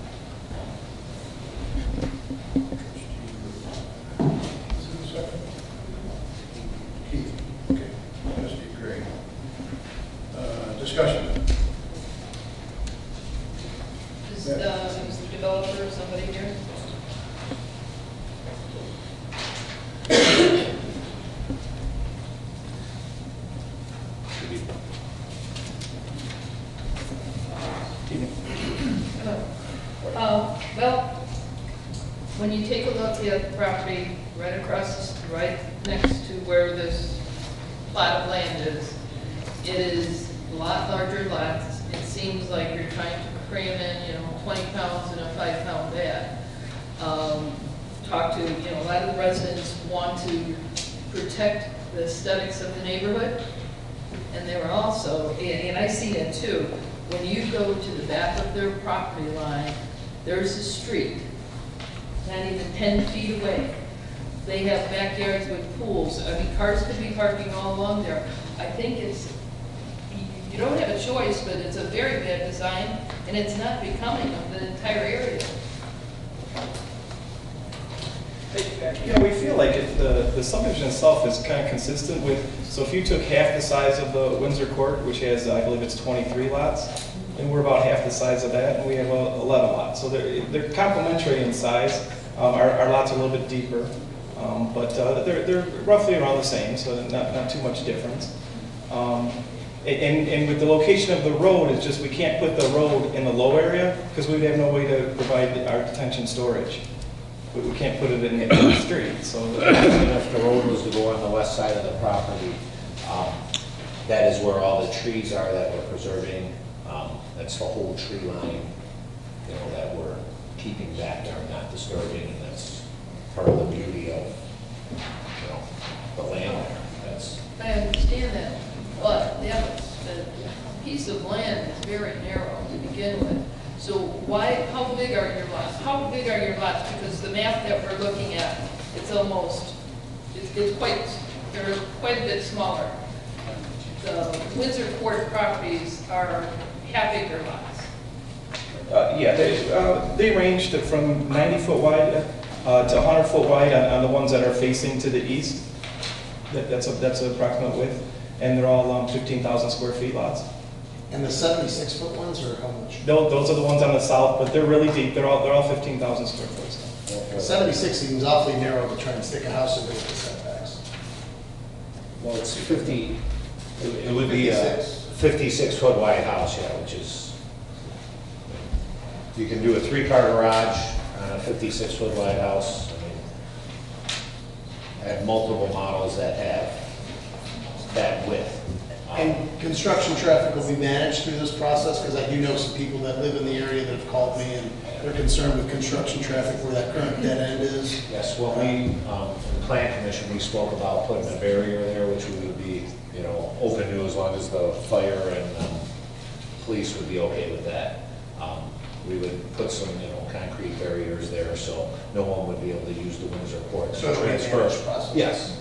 Keith. Okay. Trustee Gray. Uh, Discussion. Is, uh, is the developer somebody here? Uh, Well, when you take a look at the property right across, the- right next to where this plot of land is, it is a lot larger lots. It seems like you're trying to cram in, you know, 20 pounds in a five-pound bag. Um, Talk to, you know, a lot of the residents want to protect the aesthetics of the neighborhood. And they were also, and and I see it too, when you go to the back of their property line, there's a street, not even 10 feet away. They have backyards with pools. I mean, cars could be parking all along there. I think it's, you- you don't have choice, but it's a very bad design, and it's not becoming of the entire area. You know, we feel like if the, the subdivision itself is kind of consistent with, so if you took half the size of the Windsor Court, which has, I believe it's 23 lots, and we're about half the size of that, and we have uh, 11 lots. So they're, they're complementary in size. Um, Our, our lots are a little bit deeper, um, but uh, they're, they're roughly around the same, so not, not too much difference. Um, And, and with the location of the road, it's just we can't put the road in the low area because we'd have no way to provide our detention storage. We, we can't put it in the in the street, so. And if the road was to go on the west side of the property, um, that is where all the trees are that we're preserving. Um, That's the whole tree line, you know, that we're keeping back there, not disturbing, and that's part of the beauty of, you know, the land there. That's, I understand that, but that, the piece of land is very narrow to begin with. So why, how big are your lots? How big are your lots? Because the map that we're looking at, it's almost, it's, it's quite, they're quite a bit smaller. The Windsor Court properties are half acre lots. Uh, Yeah, they, uh, they ranged from 90 foot wide uh, to 100 foot wide on, on the ones that are facing to the east. That, that's a, that's an approximate width, and they're all um, 15,000 square feet lots. And the seventy-six foot ones are how much? Those, those are the ones on the south, but they're really deep, they're all, they're all 15,000 square foot. Seventy-six seems awfully narrow to try and stick a house in with the setbacks. well, it's 50, it it would be a 56 foot wide house, yeah, which is, you can do a three-car garage on a 56 foot wide house. I mean, I have multiple models that have that width. And construction traffic will be managed through this process, because I do know some people that live in the area that have called me, and they're concerned with construction traffic where that current dead end is. Yes, well, we, um, in the plan commission, we spoke about putting a barrier there, which we would be, you know, open to as long as the fire and, um, police would be okay with that. Um, We would put some, you know, concrete barriers there, so no one would be able to use the Windsor Court So be a transfer. managed process? Yes.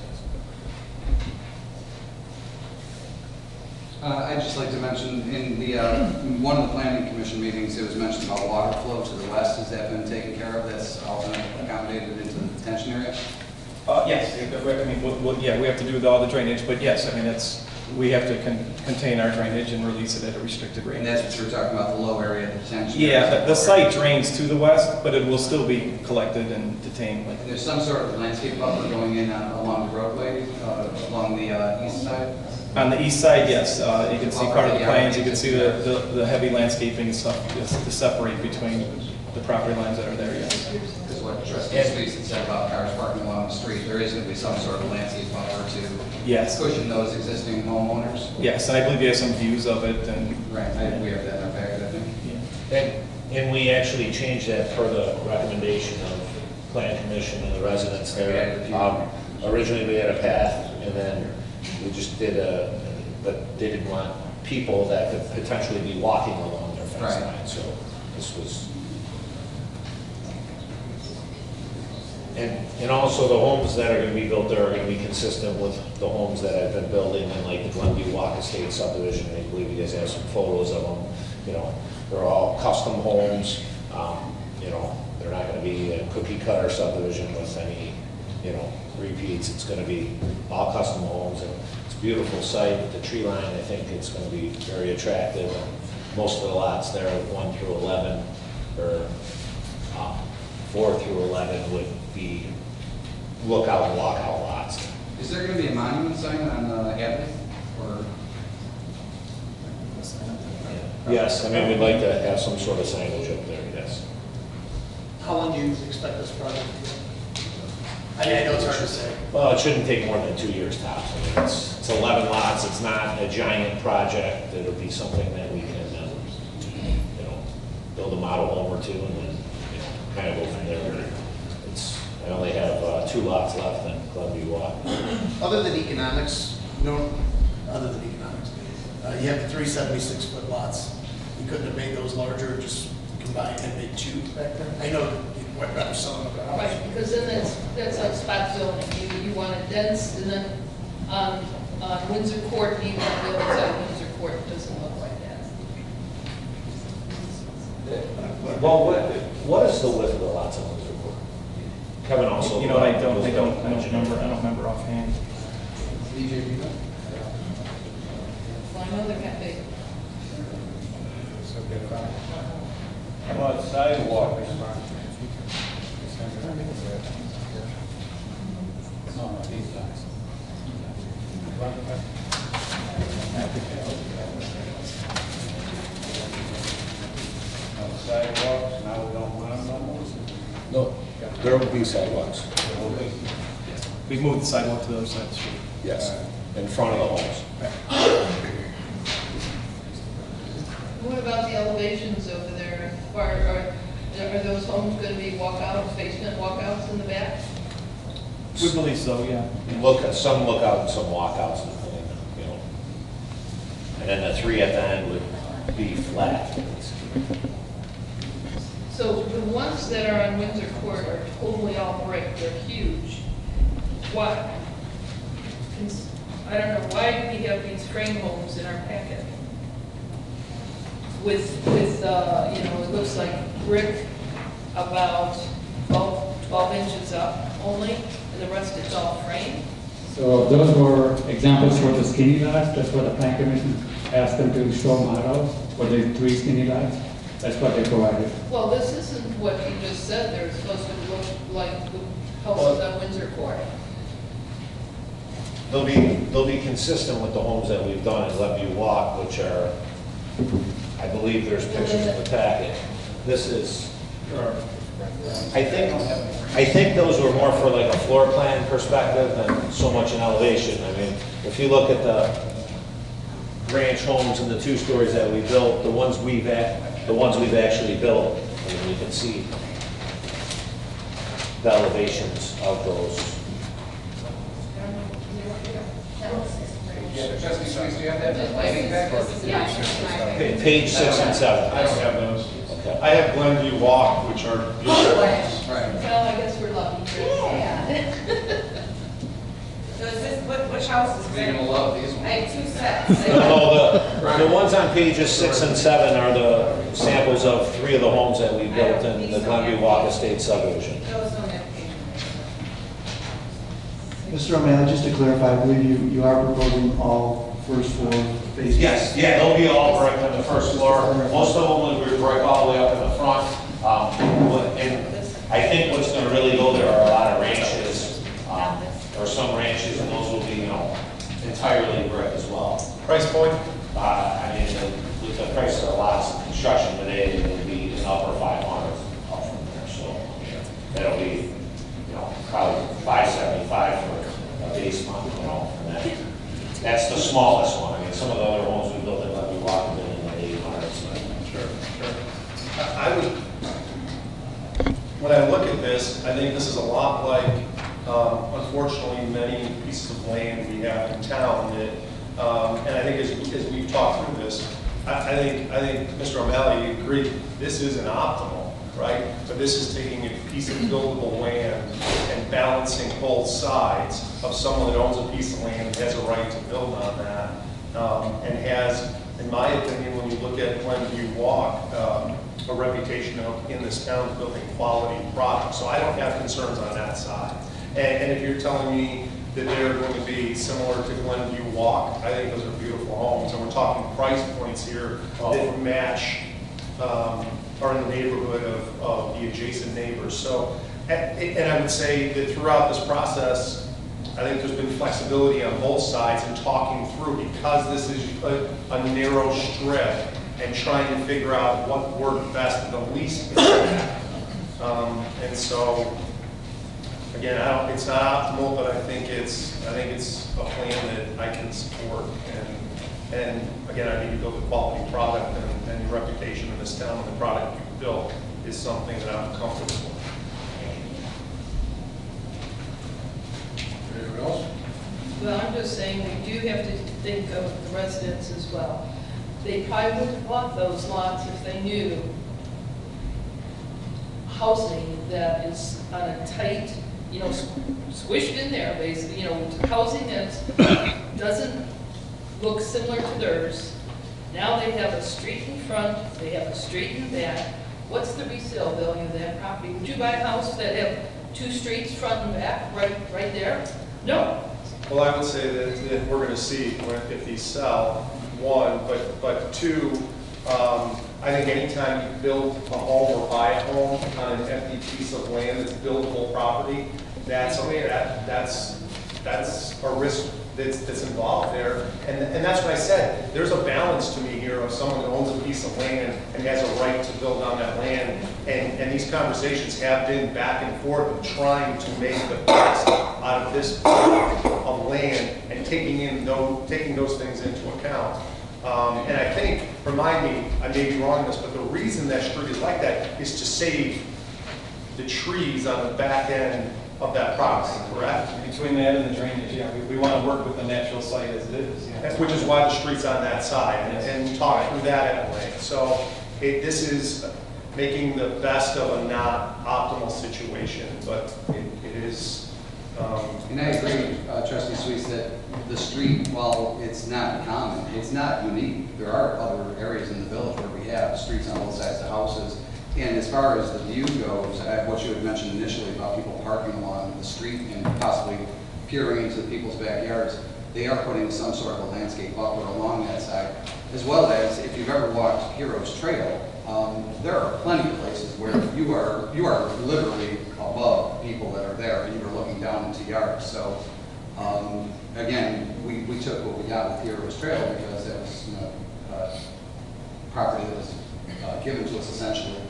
Uh, I'd just like to mention, in the, uh, in one of the planning commission meetings, it was mentioned about water flow to the west. Has that been taken care of? That's all been accommodated into the detention area? Uh, yes, I mean, we'll- we'll- yeah, we have to do all the drainage, but yes, I mean, it's, we have to con- contain our drainage and release it at a restricted rate. And that's what you were talking about, the low area, the detention. Yeah, the- the site drains to the west, but it will still be collected and detained. like- And there's some sort of landscape buffer going in uh, along the roadway, uh, along the uh, east side? On the east side, yes, uh, you can see part of the plans, you can see the, the- the heavy landscaping and stuff just to separate between the property lines that are there, yes. Is what trustee Speaks said about cars parking along the street. There is going to be some sort of landscape buffer to Yes. cushion those existing homeowners. Yes, and I believe you have some views of it and. Right, I- we have that in our packet, I think. And, and we actually changed that per the recommendation of plan commission and the residents there. Um, Originally, we had a path, and then we just did a, but they didn't want people that could potentially be walking along their fence Right. line, so this was. And, and also the homes that are gonna be built there are gonna be consistent with the homes that I've been building in like the Glenview Walk Estate subdivision. I believe you guys have some photos of them, you know, they're all custom homes. Um, you know, they're not gonna be a cookie cutter subdivision with any, you know, repeats. It's gonna be all custom homes and it's a beautiful site with the tree line. I think it's gonna be very attractive. Most of the lots there, one through eleven, or, um, four through eleven would be lookout and walkout lots. Is there going to be a monument sign on uh, Hadley? Or Yes, I mean, we'd like to have some sort of signage up there, yes. How long do you expect this project to go? I mean, I know it's hard to say. Well, it shouldn't take more than two years tops. I mean, it's, it's 11 lots, it's not a giant project. It'll be something that we can, um, you know, build a model home or two and then, you know, kind of go from there. It's, I only have uh, two lots left in Glenview Walk. Other than economics, no, other than economics, uh, you have the three seventy-six foot lots. You couldn't have made those larger, just combined and made two back there? I know you'd rather sell them. but- Right, because then that's, that's like spot zoning, you, you want it dense, and then on, on Windsor Court, you want the other side of Windsor Court, it doesn't look like that. Well, what, what is the width of the lots on Windsor Court? Kevin also. You know, I don't, I don't, I don't remember, I don't remember offhand. DJ, Well, I know they're not big. How about sidewalks? No Sidewalks, now we don't want them no more? No, there will be sidewalks. We've moved the sidewalk to the other side of the street. Yes, in front of the homes. What about the elevations over there? Are, are, are those homes gonna be walkouts, basement walkouts in the back? We believe so, yeah. Look, some look out and some walk outs, you know. And then the three at the end would be flat. So the ones that are on Windsor Court are totally all brick, they're huge. Why? I don't know, why do we have these frame homes in our packet? With, with, uh, you know, it looks like brick about 12, 12 inches up only, and the rest is all frame? So those were examples for the skinny lots, that's what the plan commission asked them to show models for the three skinny lots. That's what they provided. Well, this isn't what you just said, they're supposed to look like the houses on Windsor Court. They'll be, they'll be consistent with the homes that we've done in Glenview Walk, which are, I believe there's pictures in the packet. This is, I think, I think those were more for like a floor plan perspective than so much an elevation. I mean, if you look at the, ranch homes and the two stories that we built, the ones we've, ac- the ones we've actually built, I mean, you can see the elevations of those. Trustee Swayze, do you have that lighting back? Pa- Page six and seven. I don't have those. Okay. I have Glenview Walk, which are beautiful. Right. Well, I guess we're lucky. Yeah. So is this, what, which house is You're gonna love these ones. I have two sets. No, the, the ones on pages six and seven are the samples of three of the homes that we built in the Glenview Walk Estate subdivision. Those don't have pages. Mr. O'Malley, just to clarify, I believe you, you are proposing all first floor phases? Yes, yeah, they'll be all brick on the first floor. Most of them will be brick all the way up in the front. Um, And I think what's gonna really go there are a lot of ranches, um, or some ranches, and those will be, you know, entirely brick as well. Price point? Uh, I mean, the- with the price of the lots of construction today, it would be an upper five hundred up from there, so. That'll be, you know, probably five seventy-five for a base month, you know, and that, that's the smallest one. I mean, some of the other homes we built in Glenview Walk have been in the eight hundreds. Sure, sure. I I would, when I look at this, I think this is a lot like, um, unfortunately, many pieces of land we have in town that, um, and I think as, as we've talked through this, I, I think, I think Mr. O'Malley agreed, this isn't optimal, right? But this is taking a piece of buildable land and balancing both sides of someone that owns a piece of land and has a right to build on that, um, and has, in my opinion, when you look at Glenview Walk, um, a reputation of, in this town, building quality products. So I don't have concerns on that side. And, and if you're telling me that they're going to be similar to Glenview Walk, I think those are beautiful homes. And we're talking price points here that match, um, are in the neighborhood of, of the adjacent neighbors. So, and, I would say that throughout this process, I think there's been flexibility on both sides in talking through, because this is a, a narrow strip, and trying to figure out what worked best the least. Um, and so, again, I don't, it's not optimal, but I think it's, I think it's a plan that I can support. And, and again, I need to build a quality product, and, and reputation in this town, and the product you've built is something that I'm comfortable Anyone else? Well, I'm just saying, we do have to think of the residents as well. They probably would have bought those lots if they knew housing that is on a tight, you know, squished in there, basically, you know, housing that doesn't look similar to theirs. Now they have a street in front, they have a street in back. What's the resale value of that property? Would you buy a house that have two streets, front and back, right, right there? No. Well, I would say that, that we're gonna see when- if these sell, one, but, but two, um, I think anytime you build a home or buy a home on an empty piece of land that's buildable property, that's, that, that's, that's a risk that's, that's involved there. And, and that's what I said, there's a balance to me here of someone that owns a piece of land and has a right to build on that land. And, and these conversations have been back and forth of trying to make the best out of this of land and taking in those, taking those things into account. Um, and I think, remind me, I may be wrong on this, but the reason that street is like that is to save the trees on the back end of that property, correct? Between that and the drainage, yeah, we, we want to work with the natural site as it is, yeah. Which is why the street's on that side, and- and we talked through that anyway. So it, this is making the best of a not optimal situation, but it, it is, um, And I agree, uh, trustee Suisse, that the street, while it's not common, it's not unique. There are other areas in the village where we have streets on both sides of houses. And as far as the view goes, what you had mentioned initially about people parking along the street and possibly peering into people's backyards, they are putting some sort of a landscape buffer along that side. As well as, if you've ever walked Heroes Trail, um, there are plenty of places where you are, you are literally above people that are there, and you are looking down into yards. So, um, again, we, we took what we got with Heroes Trail because that was, you know, uh, property that was uh, given to us essentially.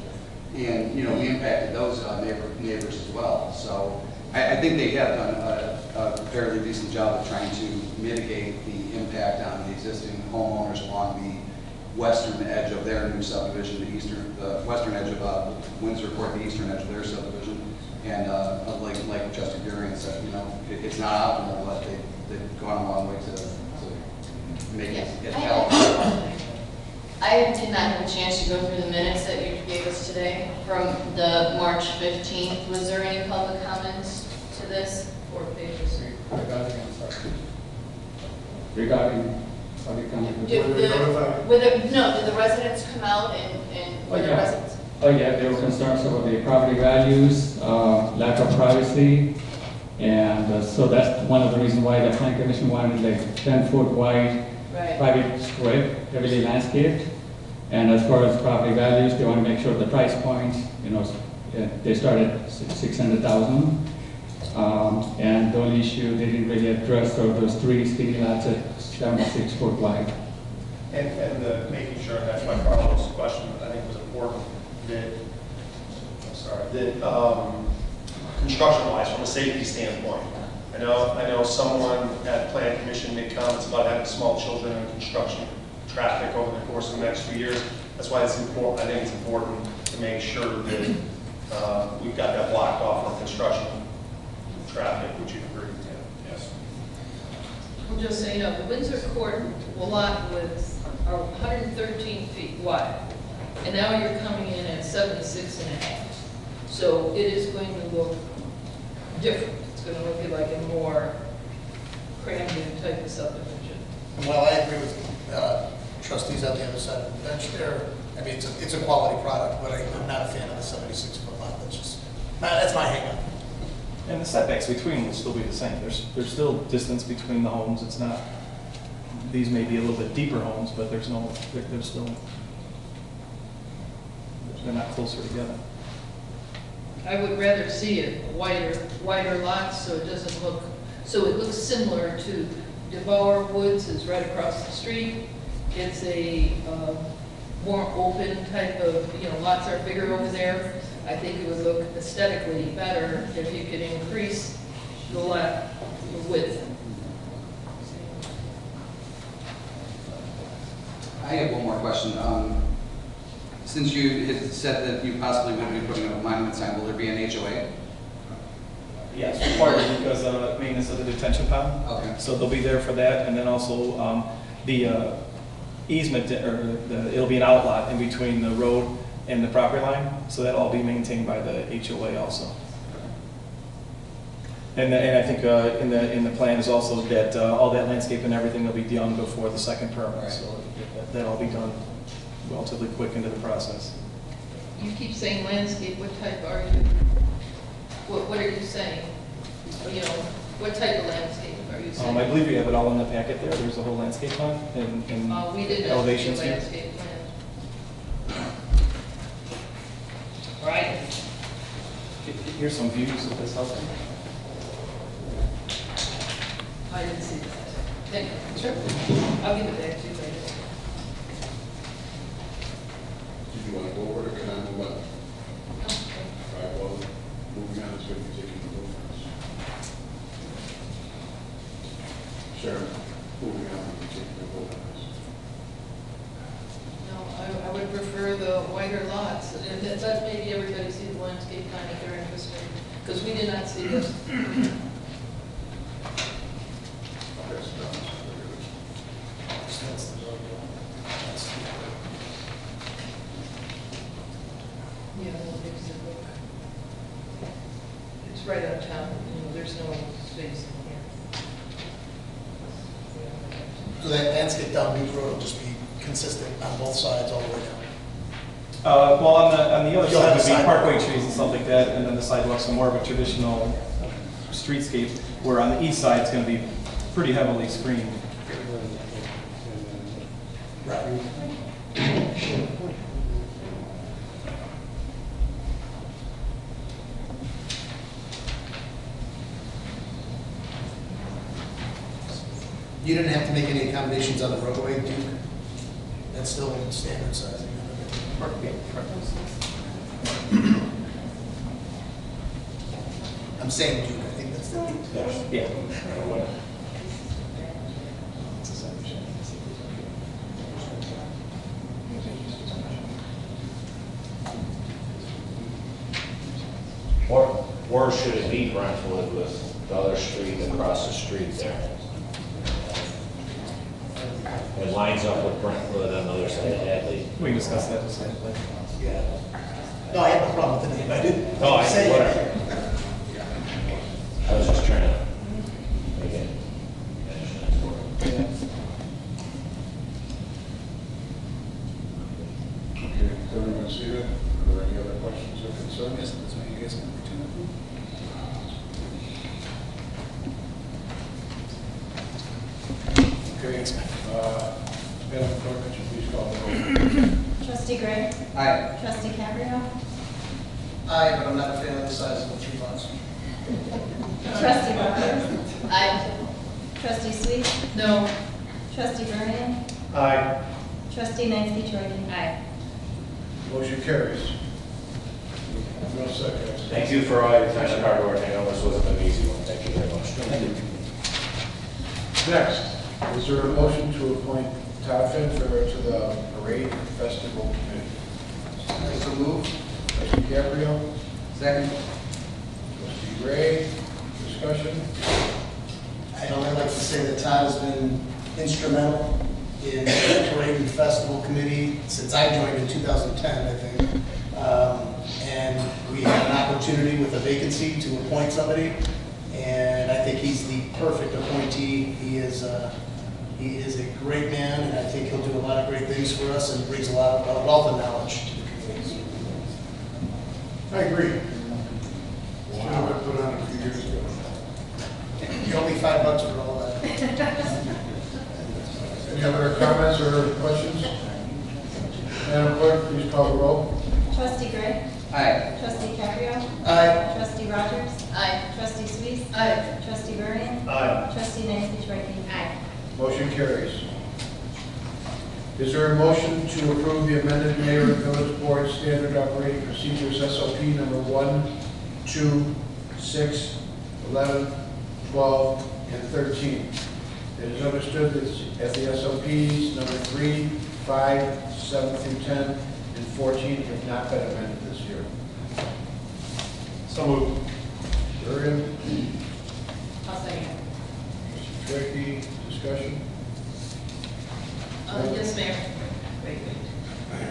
And, you know, we impacted those uh, neighbor, neighbors as well. So I, I think they have done a, a fairly decent job of trying to mitigate the impact on the existing homeowners along the western edge of their new subdivision, the eastern, the western edge of uh, Windsor Court, the eastern edge of their subdivision. And uh, like, like Trustee Durian said, you know, it- it's not optimal, but they, they've gone a long way to, to make it it help. I did not have a chance to go through the minutes that you gave us today from the March 15th. Was there any public comments to this? Four pages. Regarding, public comment. Did the, were the, no, did the residents come out and, and Oh, were the yeah. residents? Oh, yeah, there were concerns about the property values, uh, lack of privacy. And uh, so that's one of the reasons why the plan commission wanted like ten foot wide Right. private strip, heavily landscaped. And as far as property values, they want to make sure the price point, you know, uh, they started six hundred thousand. Um, and the only issue they didn't really address are those three skinny lots at seventy-six foot wide. And, and the making sure, that's why Carlos' question, I think was important, that, I'm sorry, that, um, construction-wise, from a safety standpoint, I know, I know someone at Plan Commission made comments about having small children in construction traffic over the course of the next few years. That's why it's important, I think it's important to make sure that, uh, we've got that blocked off from construction traffic, would you agree? Yes. Well, just so you know, the Windsor Court lot was are 113 feet wide, and now you're coming in at 76 and a half. So it is going to look different. It's going to look like a more crammed-in type of subdivision. And while I agree with uh, trustees on the other side of the bench there, I mean, it's a, it's a quality product, but I- I'm not a fan of the 76 foot lot. That's just, that's my hang up. And the setbacks between will still be the same. There's, there's still distance between the homes. It's not, these may be a little bit deeper homes, but there's no, they're, they're still, they're not closer together. I would rather see it wider, wider lots, so it doesn't look, so it looks similar to DeBoer Woods is right across the street. It's a um, more open type of, you know, lots are bigger over there. I think it would look aesthetically better if you could increase the lot, width. I have one more question. Um, Since you had said that you possibly would be putting up a monument sign, will there be an HOA? Yes, required because uh, maintenance of the detention pond. Okay. So they'll be there for that, and then also um, the uh, easement, or the, it'll be an outlot in between the road and the property line, so that'll all be maintained by the HOA also. And, the- and I think uh, in the, in the plan is also that uh, all that landscape and everything will be done before the second permit, so that- that'll be done relatively quick into the process. You keep saying landscape, what type are you, what, what are you saying? You know, what type of landscape are you saying? Um, I believe we have it all in the packet there, there's a whole landscape plan and, and Uh, we did not elevations here. landscape plan. Right. Here's some views of this house. I didn't see that. Thank you. Sure. I'll give it back to you later. Did you want to go over I? All right, well, moving on is what you take in the vote first. Sharon, moving on, you take. No, I, I would prefer the wider lots, and that, maybe everybody sees the landscape plan if they're interested, because we did not see this. Okay, so now, Yeah, we'll fix it. It's right on top, you know, there's no space in here. So that landscape down Duke Road will just be consistent on both sides all the way down. Uh, well, on the, on the other You'll side have would be sidewalk. parkway trees and stuff like that, and then the sidewalks are more of a traditional streetscape, where on the east side, it's gonna be pretty heavily screened. Right. You didn't have to make any accommodations on the roadway, Duke? That's still standard sizing? I'm saying Duke, I think that's the. Yeah. Or should it be Brentwood with the other street across the street there? It lines up with Brentwood on the other side of Hadley. We can discuss that just later. Yeah. No, I have no problem with the name, I did. No, I, say it. whatever. I was just trying to make it. Okay, does everyone see that? Are there any other questions or concerns? Yes, that's what you guys can Okay, uh, Madam Clerk, could you please call the roll? Trustee Gray? Aye. Trustee Caprio? Aye, but I'm not a fan of the size of the tree lots. Trustee Rogers? Aye. Trustee Sweet? No. Trustee Burman? Aye. Trustee Nancy Chouwaki? Aye. Motion carries. No second. Thank you for all your time and hard work. I know this wasn't an easy one. Thank you very much. Next, is there a motion to appoint Todd Fonfara to the Parade Festival Committee? So move. Trustee Caprio? Second. Trustee Gray? Discussion? I'd only like to say that Todd has been instrumental in the Parade and Festival Committee since I joined in 2010, I think. Um, And we had an opportunity with a vacancy to appoint somebody, and I think he's the perfect appointee. He is, uh, he is a great man, and I think he'll do a lot of great things for us and brings a lot of a wealth of knowledge to the community. I agree. Should have been put on a few years ago. You owe me five bucks for all that. Any other comments or questions? Madam Clerk, please call the roll. Trustee Gray? Aye. Trustee Caprio? Aye. Trustee Rogers? Aye. Trustee Sweet? Aye. Trustee Burman? Aye. Trustee Nancy Chouwaki? Aye. Motion carries. Is there a motion to approve the amended mayor and village board standard operating procedures SOP number one, two, six, eleven, twelve, and thirteen? It is understood that as the SOPs number three, five, seven through ten, and fourteen have not been amended this year. So moved. I'll second. Discussion? Uh, yes, Mayor. Wait, wait.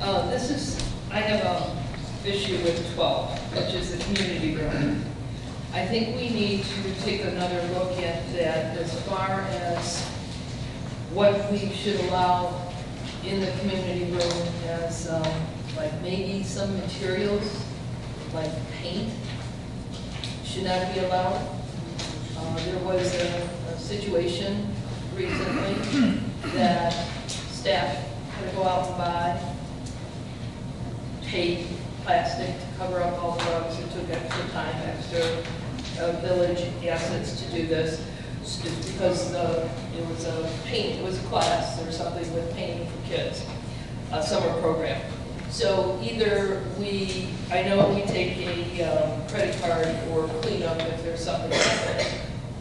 Uh, this is, I have a issue with 12, which is the community room. I think we need to take another look at that as far as what we should allow in the community room as, um, like maybe some materials, like paint, should not be allowed. Uh, There was a a situation recently that staff had to go out and buy tape, plastic to cover up all the rugs. It took extra time, extra uh, village assets to do this because the, it was a paint, it was a class or something with painting for kids, a summer program. So either we, I know we take a um, credit card or cleanup if there's something like that,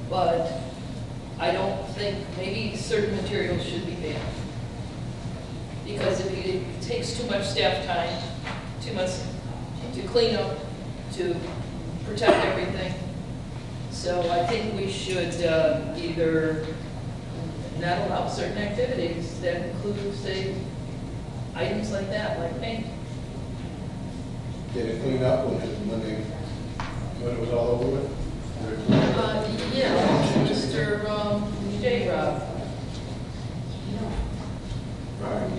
but I don't think, maybe certain materials should be banned. Because if it takes too much staff time, too much to clean up, to protect everything. So I think we should uh, either not allow certain activities that include, say, items like that, like paint. Did it clean up when it, when they, when it was all over with? Did it clean up? Uh, Yeah, Mr. um, J. Rob. Right.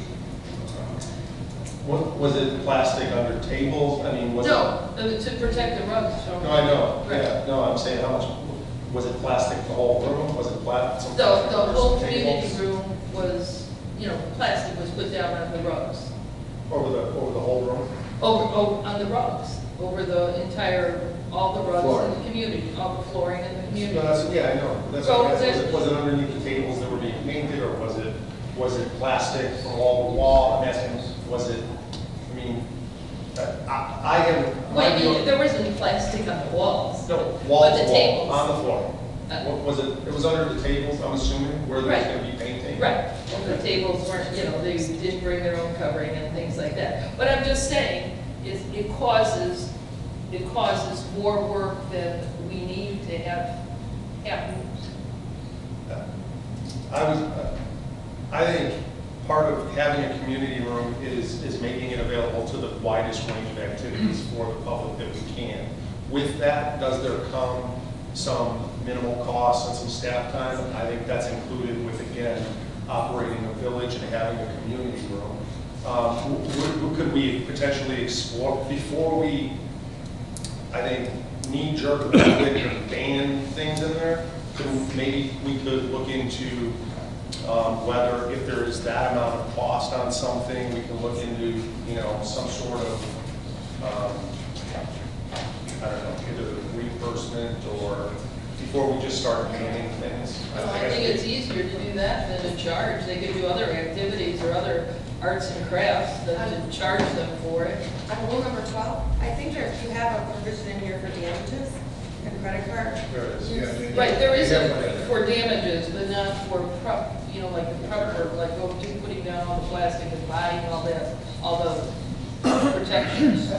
Wa- Was it plastic under tables? I mean, was it? No, uh, to protect the rugs from. No, I know, Right. yeah, no, I'm saying how much, was it plastic the whole room? Was it pla, some The, plastic the whole some community room was, you know, plastic was put down on the rugs. Over the, over the whole room? Over, over, on the rugs, over the entire, all the rugs Floor. in the community, all the flooring in the community. No, that's, yeah, I know, that's, So what asking. was there's- it, was it underneath the tables that were being painted, or was it, was it plastic from wall to wall? I'm asking, was it, I mean, I, I have. Well, you- there wasn't plastic on the walls. No, wall But to the wall, tables. on the floor. Uh, What was it, it was under the tables, I'm assuming, where there was Right. gonna be? Right, and the tables weren't, you know, they didn't bring their own covering and things like that. But I'm just saying, it, it causes it causes more work than we need to have happen. Uh, I was, uh, I think part of having a community room is, is making it available to the widest range of activities mm-hmm. for the public that we can. With that, does there come some minimal costs and some staff time? I think that's included with, again, operating a village and having a community room. Um, could we potentially explore, before we, I think, knee jerk ban things in there? Could, maybe we could look into um, whether, if there is that amount of cost on something, we can look into, you know, some sort of, um, I don't know, either reimbursement or, before we just start banning things. Well, I think it's easier to do that than to charge. They could do other activities or other arts and crafts than to um, charge them for it. On rule number 12, I think there, you have a provision in here for damages and credit card. There it is, yeah. Right, there is a, for damages, but not for prep, you know, like the prep work, like go to putting down all the plastic and buying all that, all the protections.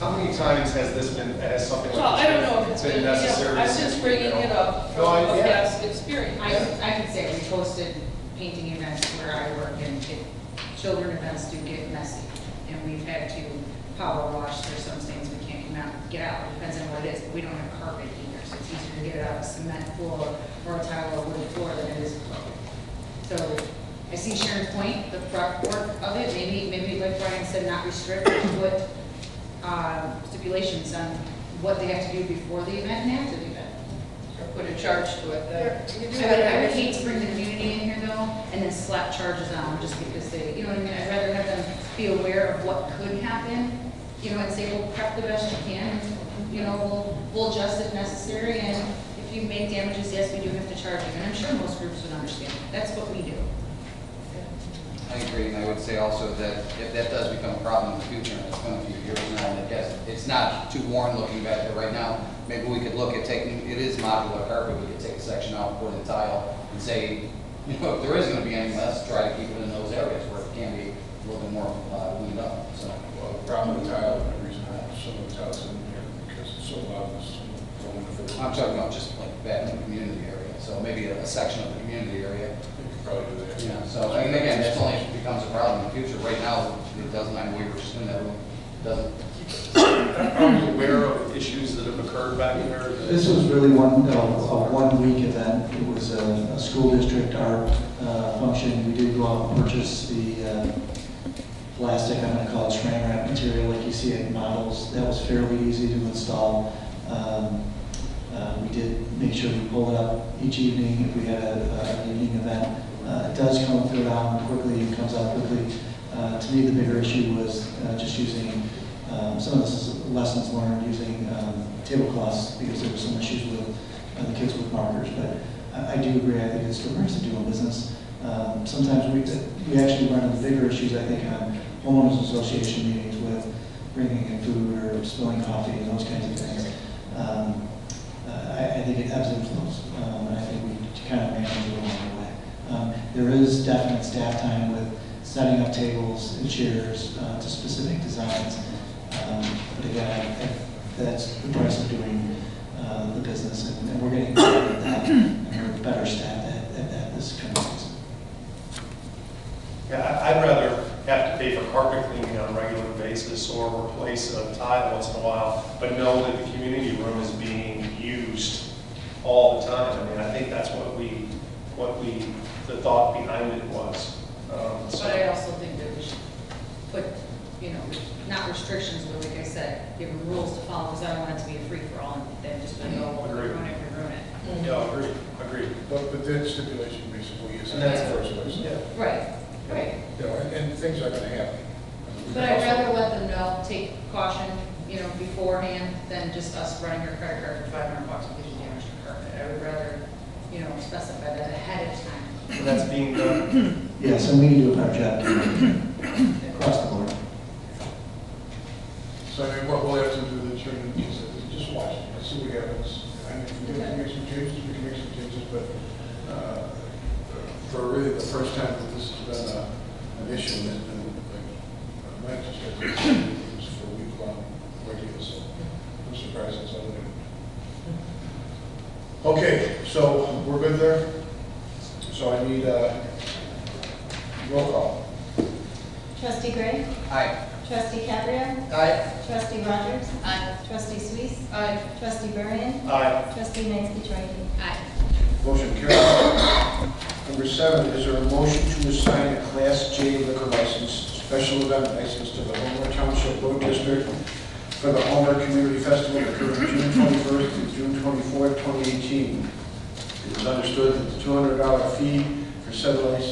How many times has this been, has something like this? Well, I don't know if it's been, you know, necessary? I'm just bringing it up from No, I- a yeah. past experience. I, I could say we hosted painting events where I work and it, children events do get messy. And we've had to power wash, there's some things we can't come out, get out, it depends on what it is, but we don't have carpet either. So it's easier to get it out of a cement floor or a tile or wood floor than it is carpet. So I see Sharon's point, the prep work of it, maybe, maybe like Brian said, not restrict, but put uh, stipulations on what they have to do before the event and after the event. Or put a charge to it then. I would, I would hate to bring the community in here though, and then slap charges on them just because they, you know what I mean? I'd rather have them be aware of what could happen, you know, and say, well, prep the best you can, you know, we'll, we'll adjust if necessary, and if you make damages, yes, we do have to charge you, and I'm sure most groups would understand. That's what we do. I agree, and I would say also that if that does become a problem in the future, and it's been a few years now, and I guess it's not too worn looking back there right now, maybe we could look at taking, it is modular carpet, we could take a section out, put in tile, and say, you know, if there is gonna be any less, try to keep it in those areas where it can be a little bit more uh, cleaned up, so. Well, the problem with tile, and the reason why some of the tiles in here, because it's so loud, it's going to the. I'm talking about just like that in the community area, so maybe a a section of the community area. You could probably do that. Yeah, so, and again, that's only if it becomes a problem in the future. Right now, it doesn't, I know we were just in that room, doesn't. Are you aware of issues that have occurred back there? This was really one, uh, a one-week event. It was a, a school district art uh, function. We did go out and purchase the uh, plastic, I'm gonna call it saran wrap material like you see at models. That was fairly easy to install. Um, uh, We did make sure we pulled it up each evening if we had a, a- an evening event. Uh, It does come through around quickly, it comes out quickly. Uh, To me, the bigger issue was uh, just using, um, some of is lessons learned using um, tablecloths because there were some issues with uh, the kids with markers. But I I do agree, I think it's brings to doing business. Um, Sometimes we, we actually run into bigger issues, I think, on homeowners association meetings with bringing in food or spilling coffee and those kinds of things. Um, uh, I, I think it ebbs and flows, um, and I think we kind of manage it along the. Um, There is definite staff time with setting up tables and chairs uh, to specific designs. Um, But again, I- I- that's the price of doing uh, the business, and and we're getting better at that, and we're better staffed at, at- at this of season. Yeah, I'd rather have to pay for carpet cleaning on a regular basis or replace a tile once in a while, but know that the community room is being used all the time. I mean, I think that's what we, what we, the thought behind it was. Um, so- But I also think that we should put, you know, not restrictions, but like I said, give them rules to follow, because I don't want it to be a free-for-all, and then just be, oh, well, Agreed. ruin it, we ruin it. Yeah, agreed, agreed. But, but that stipulation basically is. And that's the first place. Yeah. Right, right. You know, and, and things are gonna happen. But I'd rather let them know, take caution, you know, beforehand, than just us running your credit card for five hundred bucks because you damaged your carpet. I would rather, you know, specify that ahead of time. And that's being done. Yes, and we can do a better job 2018. It is understood that the $200 fee for settlement.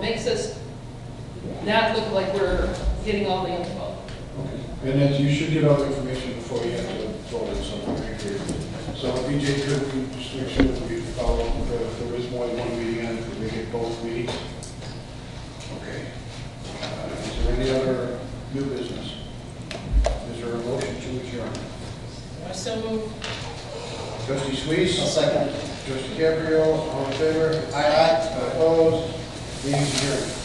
makes us not look like we're getting all the info. Okay. And then you should get all the information before you have to vote on something. Thank you. So BJ, could we just make sure that we follow up with that if there is more than one meeting and it, that we get both meetings? Okay. Uh, Is there any other new business? Is there a motion to adjourn? I so move. Trustee Suisse? second. Trustee Gabriel, all in favor? Aye. Opposed? Meeting's adjourned.